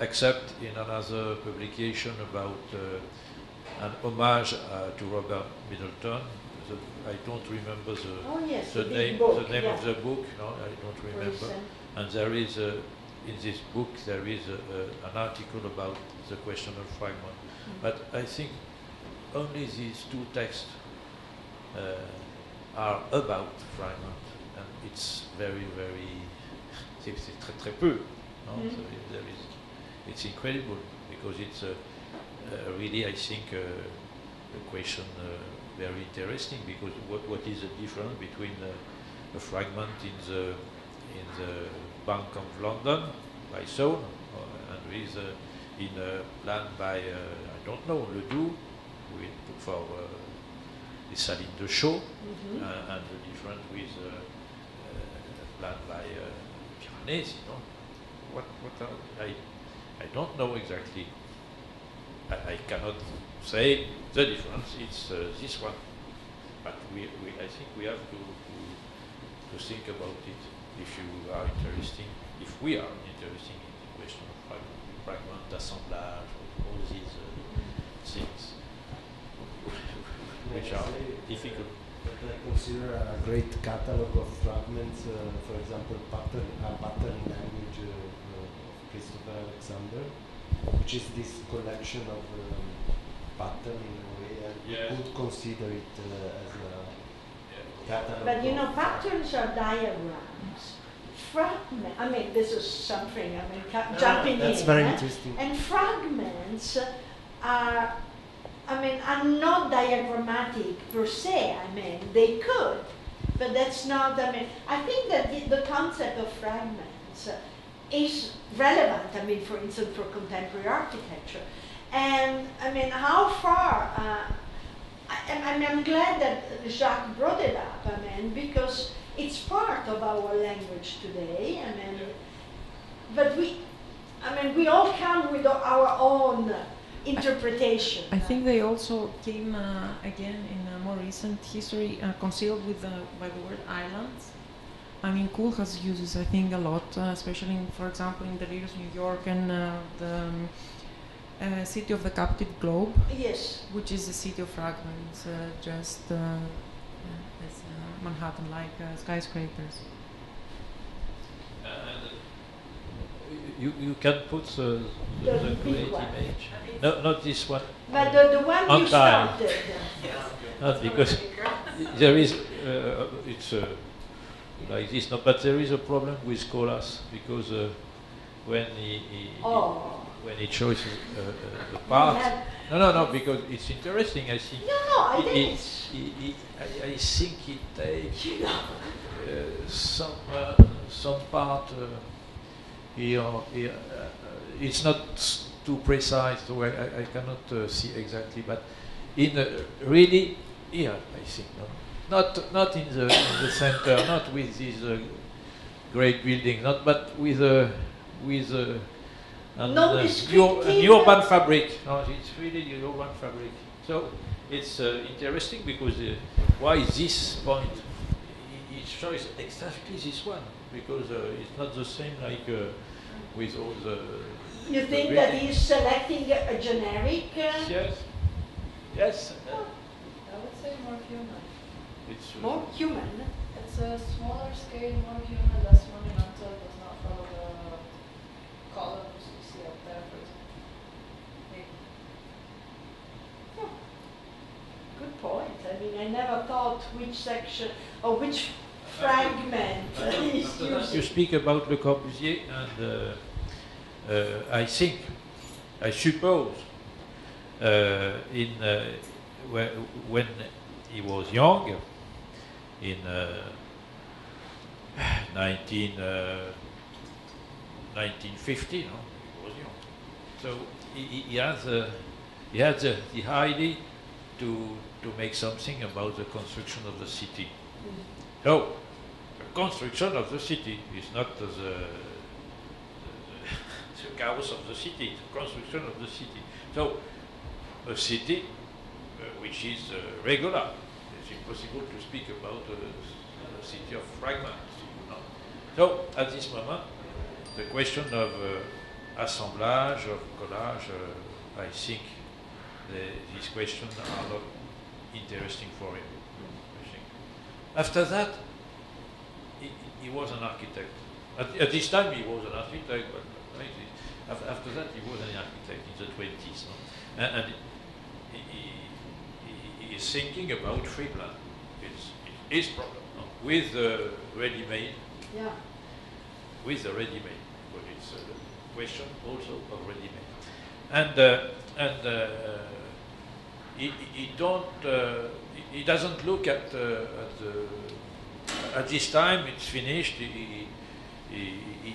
except in another publication about uh, an homage uh, to Robert Middleton. The, I don't remember the, Oh, yes, the the name, book, the name of the book. No, I don't remember. And there is a, in this book there is a, a, an article about the question of fragment. Mm. But I think only these two texts uh, are about fragment, and it's very, very, c'est très très peu. No? Mhm. So there is, it's incredible because it's uh, uh, really, I think, uh, a question uh, very interesting because what, what is the difference between a fragment in the in the Bank of London by Soane uh, and with uh, in a plan by uh, I don't know Ledoux with, for uh, the Saline de Chaux Mhm. uh, and the difference with uh, uh, plan by uh, Piranesi, you know. What what are, I I don't know exactly. I, I cannot say the difference. It's uh, this one, but we, we I think we have to, to to think about it if you are interested. If we are interested in the question of fragment, assemblage, all these uh, things, which are difficult. But I consider a great catalog of fragments, uh, for example, pattern, a pattern language uh, Christopher Alexander, which is this collection of um, pattern in a way, and Yeah. you could consider it uh, as a catalog. But you know, patterns are diagrams. Fragment, I mean, this is something, I mean, ca- No, jumping that's in. very eh? interesting. And fragments are, I mean, are not diagrammatic per se. I mean, they could, but that's not, I mean, I think that the, the concept of fragments uh, is relevant, I mean, for instance, for contemporary architecture. And, I mean, how far, uh, I, I mean, I'm glad that Jacques brought it up, I mean, because it's part of our language today, I mean, but we, I mean, we all come with our own interpretation. I think they also came uh, again in a more recent history uh, concealed with the, by the word islands. I mean, Koolhaas uses, I think, a lot, uh, especially, in, for example, in the Delirious New York and uh, the um, uh, city of the captive globe. Yes. Which is a city of fragments, uh, just uh, uh, as uh, Manhattan-like uh, skyscrapers. You, you can put the, the, The the great one. image. No, not this one. But the, the one you On time. started. Not because there is, uh, it's uh, like this, no, but there is a problem with Koolhaas because uh, when he, he, Oh. when he chooses uh, uh, the part, no, no, no, because it's interesting. I think. No, no, I think he- it's- he- he- I, I think he takes You know. uh, some uh, some part uh, here. here it's not too precise, so I, I, I cannot uh, see exactly. But in uh, really here, I think, no? Not not in the in the center, not with this uh, great building, not but with a with a uh, descriptive. an urban fabric. No, it's really the urban fabric. So it's uh, interesting because uh, why this point? It, shows exactly this one because uh, it's not the same like uh, with all the. You the think that buildings. he's selecting a, generic? Uh, Yes. Yes. uh, I would say more human. It's uh, More human. It's a smaller scale, more human, less monumental, does not follow the columns you see up there, for example. Maybe. Good point. I mean, I never thought which section or which fragment is You speak about Le Corbusier, and uh, uh, I think, I suppose, uh, in uh, whe- when he was young, in uh, 19, uh, 1950, no, he was. So he, he, has, uh, he had the, the idea to, to make something about the construction of the city. So, the construction of the city is not the, the, the chaos of the city, the construction of the city. So, a city uh, which is uh, regular. It's impossible to speak about a city of fragments. You know. So, at this moment, the question of uh, assemblage, of collage, uh, I think the, these questions are not interesting for him. After that, he, he was an architect. At, at, this time, he was an architect, but right, after that, he was an architect in the 20s. No? And, and is thinking about free plan. It's, his problem no? with the ready-made. Yeah. With the ready-made, but it's a question also of ready-made. And uh, and uh, he, he don't uh, he doesn't look at uh, at the at this time it's finished. He, he, he,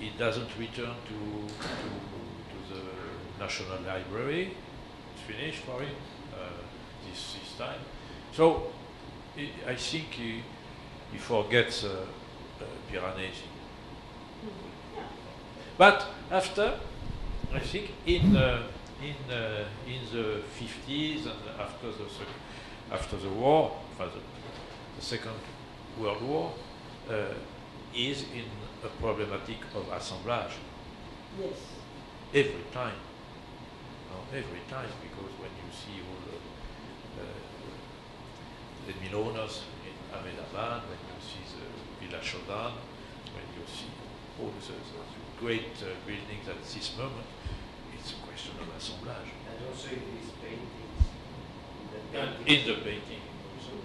he, doesn't return to, to, to the National Library. It's finished for him uh, this, this time. So I think he, he forgets uh, uh, Piranesi. But after, I think in uh, in uh, in the 50s and after the after the war, the, the Second World War, uh, is in a problematic of assemblage. Yes. Every time. No, every time, because when you see all the, uh, the Mill Owners in Ahmedabad, when you see the Villa Shodhan, when you see all the, the great uh, buildings at this moment, it's a question of assemblage. And also in these paintings. And in the painting also.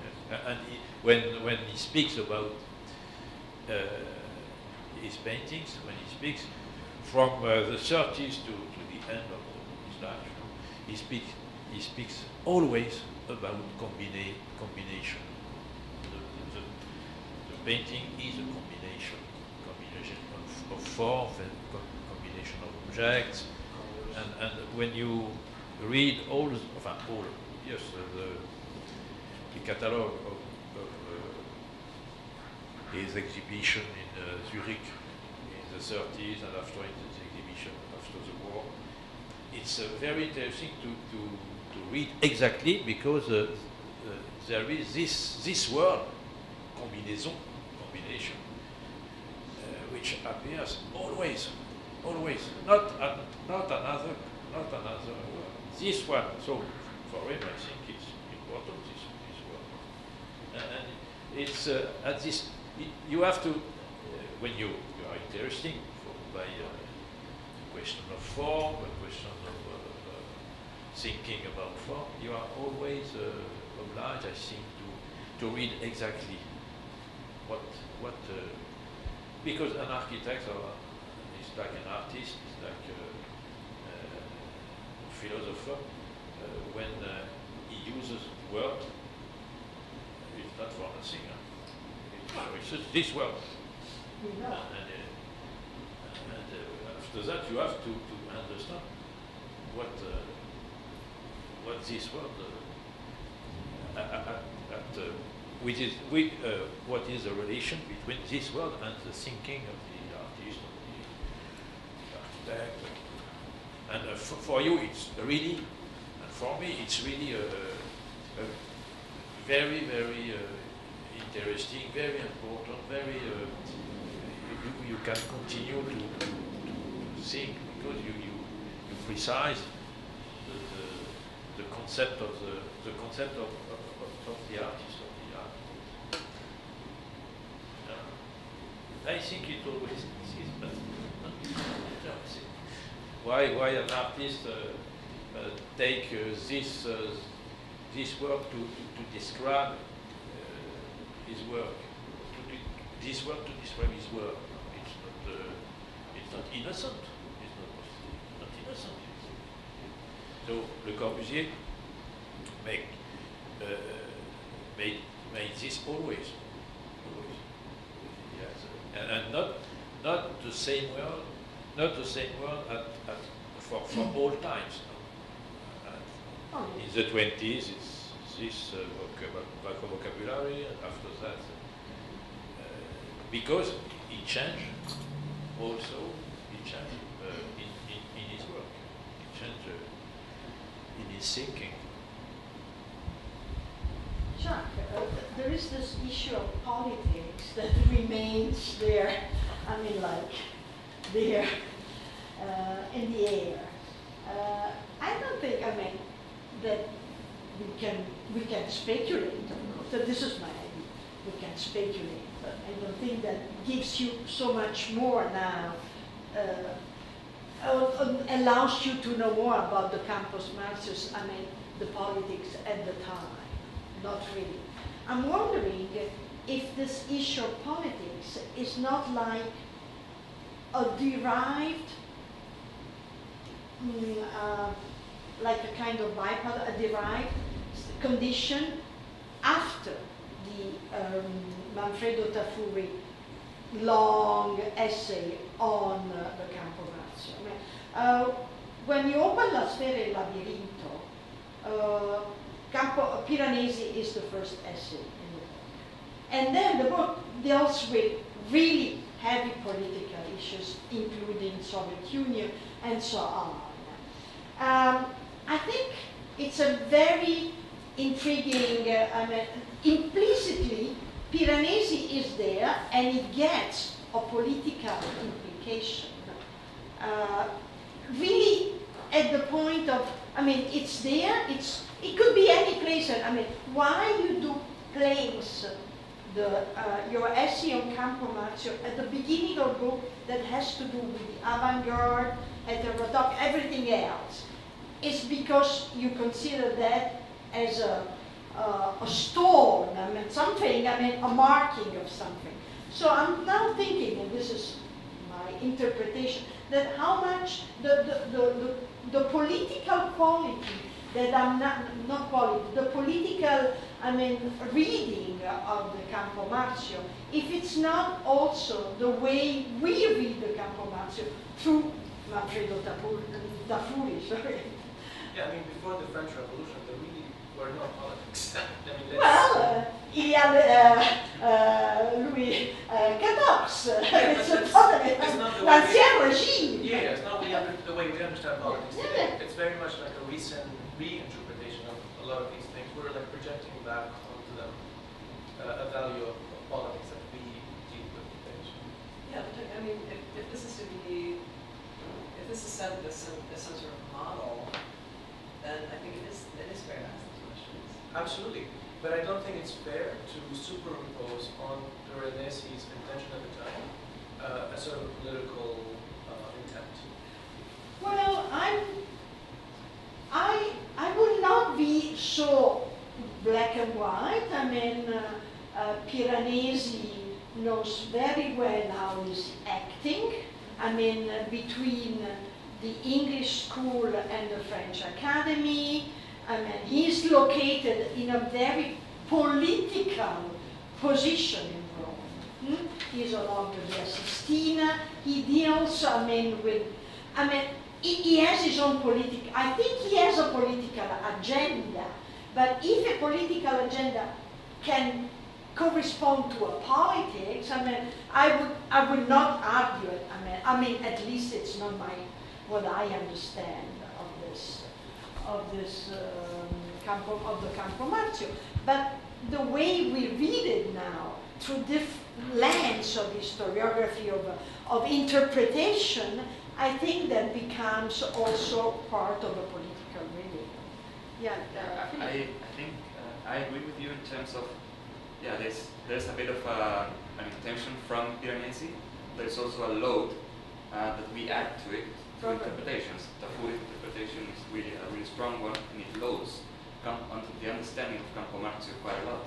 Yes. And he, when, when he speaks about uh, his paintings, when he speaks from uh, the 30s to, to the end of the, his life, he speaks, he speaks always about combina combination. The, the, the, painting is a combination, combination of, of form and co combination of objects. And, and when you read all, enfin, all yes, the, the catalogue of, of uh, his exhibition in uh, Zurich in the 30s and after the exhibition after the war. It's uh, very interesting to, to, to read exactly because uh, uh, there is this, this word, combinaison, combination, uh, which appears always, always, not, uh, not another, not another word. This one, so for him I think it's important, this, this word. And it's uh, at this, you have to, when you, you are interesting by question of form, thinking about form, you are always uh, obliged, I think, to, to read exactly what, what uh, because an architect or, is like an artist, is like a, a philosopher, uh, when he uses word, it's not for nothing. Huh? It's, this word. Yeah. And, and after that, you have to, to understand what what this word uh, at, uh, which is we, uh, what is the relation between this word and the thinking of the artist, of the, architect, and for you it's really, and for me it's really a, a very very interesting, very important, very you, you can continue to, to, to think because you you, you precise the concept of the, the concept of, of, of, the artist of the artist. Uh, I think it always is, but why why an artist uh, uh, take this this work to, to, to describe his work, to this work to describe his work. It's not it's not innocent. It's not, not innocent. So Le Corbusier make, uh, made, made this always, always. Yes. And, and not, not the same word, not the same word at, at, for, for all times. Oh. In the 20s, it's this uh, voc- vocabulary, and after that, uh, because he changed also, he changed uh, in, in, in his work, he changed uh, in his uh, there is this issue of politics that remains there, I mean, like, there uh, in the air. Uh, I don't think, I mean, that we can, we can speculate, that this is my idea, we can speculate, but I don't think that gives you so much more now, uh, allows you to know more about the Campus Martius, I mean, the politics at the time. Not really. I'm wondering if this issue of politics is not like a derived, mm, uh, like a kind of byproduct, a derived condition after the um, Manfredo Tafuri long essay on uh, the Campo Marzio. I mean, uh, when you open La Sfera e Labirinto, uh, Campo Piranesi is the first essay in the book. And then the book deals with really heavy political issues, including Soviet Union and so on. Um, I think it's a very intriguing, uh, I mean, implicitly, Piranesi is there and it gets a political implication. Uh, really at the point of, I mean, it's there, it's, it could be any place. I mean, why you do place the, uh, your essay on Campo Marzio at the beginning of the book that has to do with the avant-garde, heterodox, everything else, is because you consider that as a, uh, a stone, I mean, something, I mean, a marking of something. So I'm now thinking, and this is my interpretation, that how much the, the, the, the, the political quality that I'm not, not quality, the political, I mean, reading of the Campo Marzio, if it's not also the way we read the Campo Marzio through Manfredo Tafuri, sorry. Yeah, I mean, before the French Revolution, really were no politics. I mean, Well, uh, il y a uh, uh, Louis uh, XIV, Yeah, it's but a that's- totally it's not the way l'ancien régime. Yeah, yeah, it's not we under, the way we understand politics Yeah. today. It's very much like a recent reinterpretation of a lot of these things. We're like projecting back onto them uh, a value of, of politics that we deal with today. So. Yeah, but I mean, if, if this is to be, if this is set as some, as some sort of model, then I think it is, it is fair to ask these questions. Absolutely. But I don't think it's fair to superimpose on Piranesi's intention at the time uh, a sort of political uh, intent. Well, I'm, I, I would not be so black and white. I mean, uh, uh, Piranesi knows very well how he's acting. I mean, between the English school and the French academy. I mean, he's located in a very political position in Rome. Hmm? He's along with the Sistina. He deals, I mean, with, I mean, he, he has his own political, I think he has a political agenda. But if a political agenda can correspond to a politics, I mean, I would, I would not argue it. I mean, I mean, at least it's not my, what I understand of this um, Campo, of the Campo Marzio. But the way we read it now, through different lens of historiography, of, of interpretation, I think that becomes also part of a political reading. Yeah, uh, I, I think uh, I agree with you in terms of yeah, there's there's a bit of uh, an intention from Piranesi. There's also a load uh, that we add to it through Totally. interpretations. Interpretation is really a really strong one, and it loads come onto the understanding of Campo Marzio quite a lot.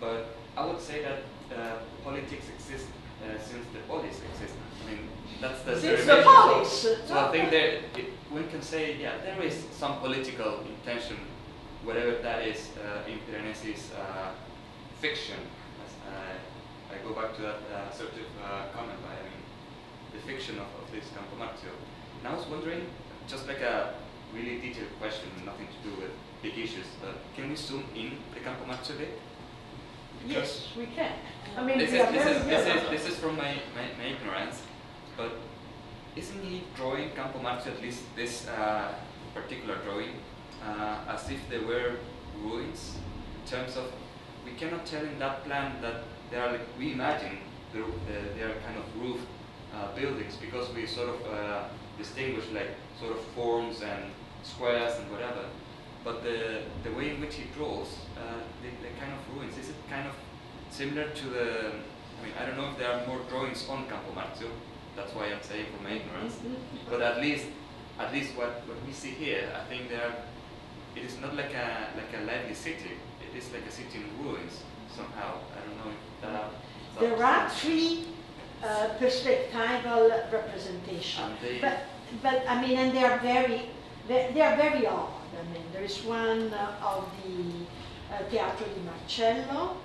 But I would say that uh, politics exists uh, since the polis exist. I mean, that's the Since the polis, uh, So I think there, it, one can say, yeah, there is some political intention, whatever that is, uh, in Piranesi's uh, fiction. As I, I go back to that uh, sort of uh, comment by, I mean, the fiction of, of this Campo Marzio. And I was wondering, just like a really detailed question, nothing to do with big issues. Uh, can we zoom in the Campo Marzio a bit? Yes, we can. I mean, this is, this, is, this, is, this is from my, my, my ignorance, but isn't he drawing Campo Marzio, at least this uh, particular drawing, uh, as if they were ruins? In terms of, we cannot tell in that plan that they are, like, we imagine the, the, they are kind of roof uh, buildings because we sort of uh, distinguish like sort of forms and squares and whatever. But the, the way in which he draws, uh, the, the kind of ruins, is it kind of similar to the, I mean, I don't know if there are more drawings on Campo Marzio, that's why I'm saying from my ignorance, but at least, at least what, what we see here, I think there, it is not like a, like a lively city, it is like a city in ruins somehow, I don't know if that, that There are three uh, perspectival representations, but but I mean, and they are very they, are very odd. I mean, there is one uh, of the uh, Teatro di Marcello,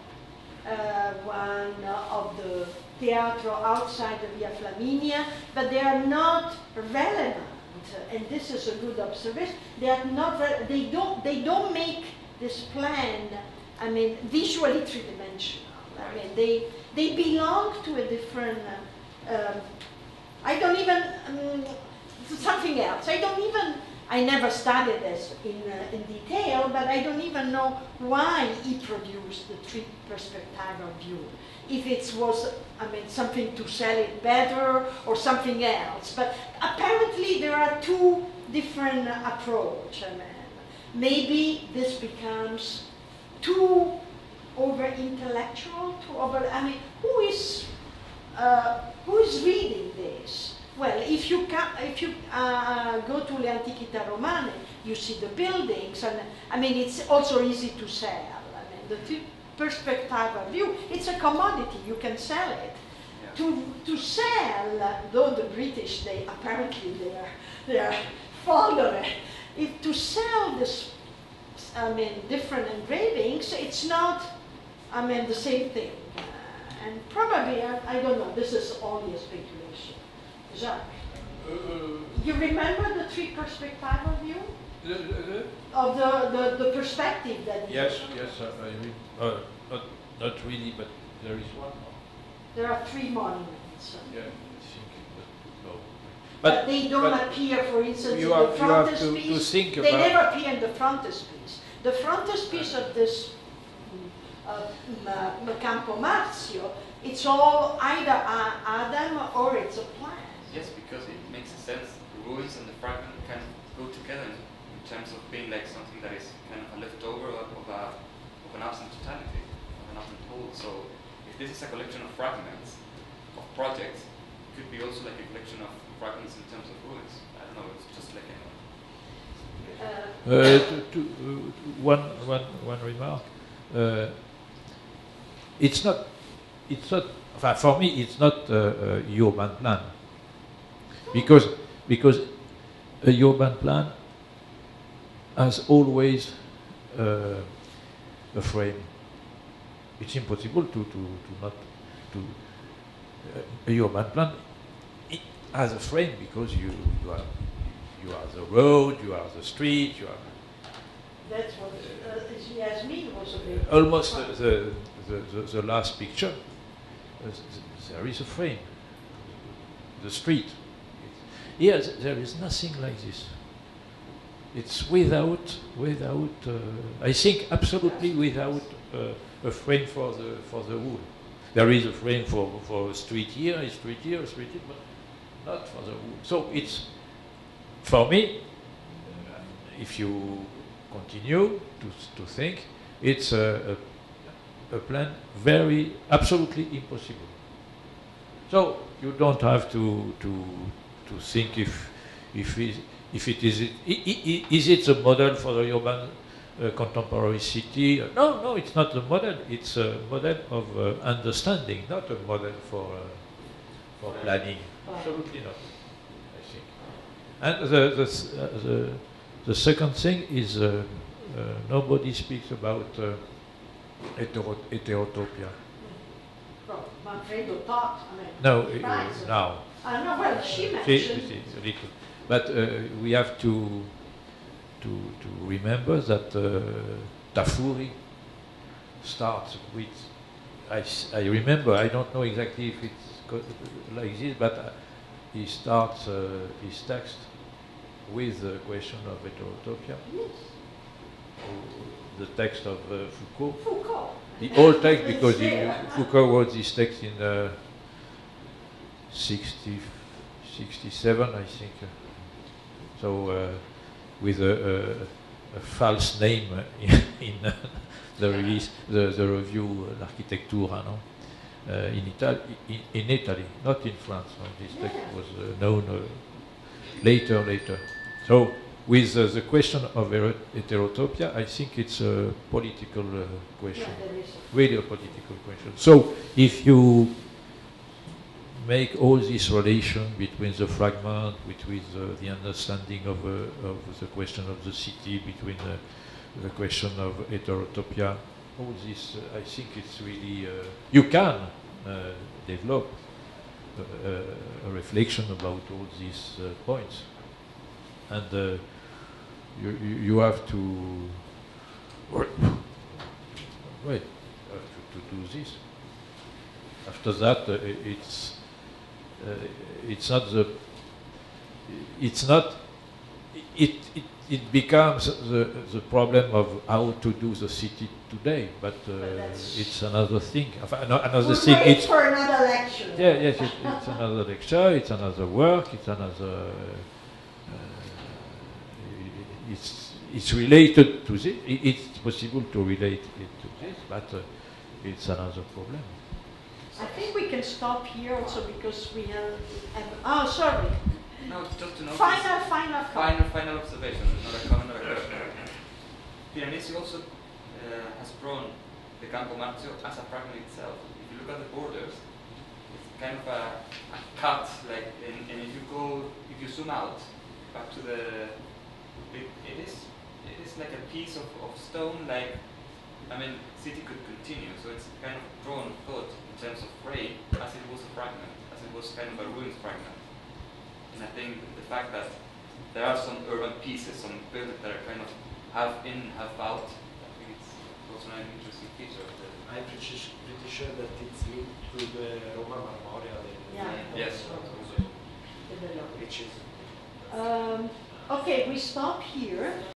uh, one of the Teatro outside the Via Flaminia, but they are not relevant. And this is a good observation. They are not. They don't. They don't make this plan. I mean, visually three-dimensional. I mean, they they belong to a different. Um, I don't even um, something else. I don't even. I never studied this in uh, in detail, but I don't even know why he produced the three perspectival view. If it was, I mean, something to sell it better or something else. But apparently there are two different approach. I mean, maybe this becomes too over intellectual, too over. I mean, who is uh, who is reading this? Well, if you if you uh, go to Le Antichità Romane, you see the buildings, and I mean it's also easy to sell. I mean, the two perspective view, it's a commodity. You can sell it. To to sell, though the British they apparently they are they are fond of it. If to sell this, I mean, different engravings, it's not. I mean, the same thing. Uh, and probably, I, I don't know, this is only a speculation. Jacques, you remember the three perspectival view? Of the, the, the perspective that Yes, yes, uh, I mean, uh, not, not really, but there is one. There are three monuments. Yeah, I think, but no. But, they don't but appear, for instance, you in the you frontispiece. to- to they never appear in the frontispiece. The frontispiece of this uh, uh, Campo Marzio, it's all either Adam or it's. Yes, because it makes sense. The ruins and the fragment kind of go together in, in terms of being like something that is kind of a leftover of, of, a, of an absent totality, of an absent whole. So if this is a collection of fragments, of projects, it could be also like a collection of fragments in terms of ruins. I don't know, it's just like a... Uh, to, to, uh, one, one, one remark. Uh, it's not, it's not, for me, it's not uh, a urban plan. Because, because a urban plan has always uh, a frame. It's impossible to, to, to not, to, uh, a urban plan it has a frame because you, you are you are the road, you are the street, you are That's what uh, Yasmin was a almost the, the, the, the, the last picture. uh, th- there is a frame, the street. Th- there is nothing like this. It's without, without. Uh, I think absolutely without uh, a frame for the for the wood. There is a frame for for a street here, a street here, a street here, but not for the wood. So it's for me, uh, if you continue to, to think, it's a, a, a plan very, absolutely impossible. So you don't have to, to, to think if, if, it, if it is, is it a model for the urban uh, contemporary city? No, no, it's not a model. It's a model of uh, understanding, not a model for, uh, for planning. Absolutely not. I think. And the, the, uh, the, the second thing is uh, uh, nobody speaks about uh, hetero, heterotopia. Well, Manfredo I mean. No, uh, now. Uh, no, well, she mentioned. see, a little. But uh, we have to to, to remember that uh, Tafuri starts with. I, I remember, I don't know exactly if it's like this, but uh, he starts uh, his text with the question of heterotopia. Yes. The text of Foucault. Foucault. The old text, because he. Foucault wrote this text in uh, 60, 67, I think. uh, So, uh, with a, a, a false name uh, in, in the release, the, the review, L'Architectura, no? Uh, in, Italy, in, in Italy, not in France. no? This text was uh, known uh, later, later. So, with uh, the question of heterotopia, I think it's a political uh, question, Yeah, there is a- really a political question. So, if you make all this relation between the fragment, between the, the understanding of, uh, of the question of the city, between uh, the question of heterotopia, all this, uh, I think it's really, uh, you can uh, develop a, a, a reflection about all these uh, points. And uh, you, you, have to, wait, you have to, to do this. After that, uh, it's, uh, it's not the, it's not, it, it, it becomes the, the problem of how to do the city today, but uh, it's another thing. Another We'll thing, it's, for another lecture. yeah, yes, it, it's another lecture, it's another work, it's another. Uh, it's it's related to this. It's possible to relate it to this, but uh, it's another problem. I think we can stop here also because we have, oh, sorry. No, just to notice. Final, final. Final, final observation, not a comment, not a question. Piranesi also uh, has drawn the Campo Marzio as a fragment itself. If you look at the borders, it's kind of a, a cut, like, and, and if you go, if you zoom out back to the, it, it is, it is like a piece of, of stone, like, I mean, city could continue, so it's kind of drawn thought terms of frame as it was a fragment, as it was kind of a ruins fragment. And I think the fact that there are some urban pieces, some buildings that are kind of half in, half out, I think it's also an interesting feature of the. I'm pretty, pretty sure that it's linked to the Roma Memorial. in- Yeah. Yes. Develop. Which is Um, okay, we stop here.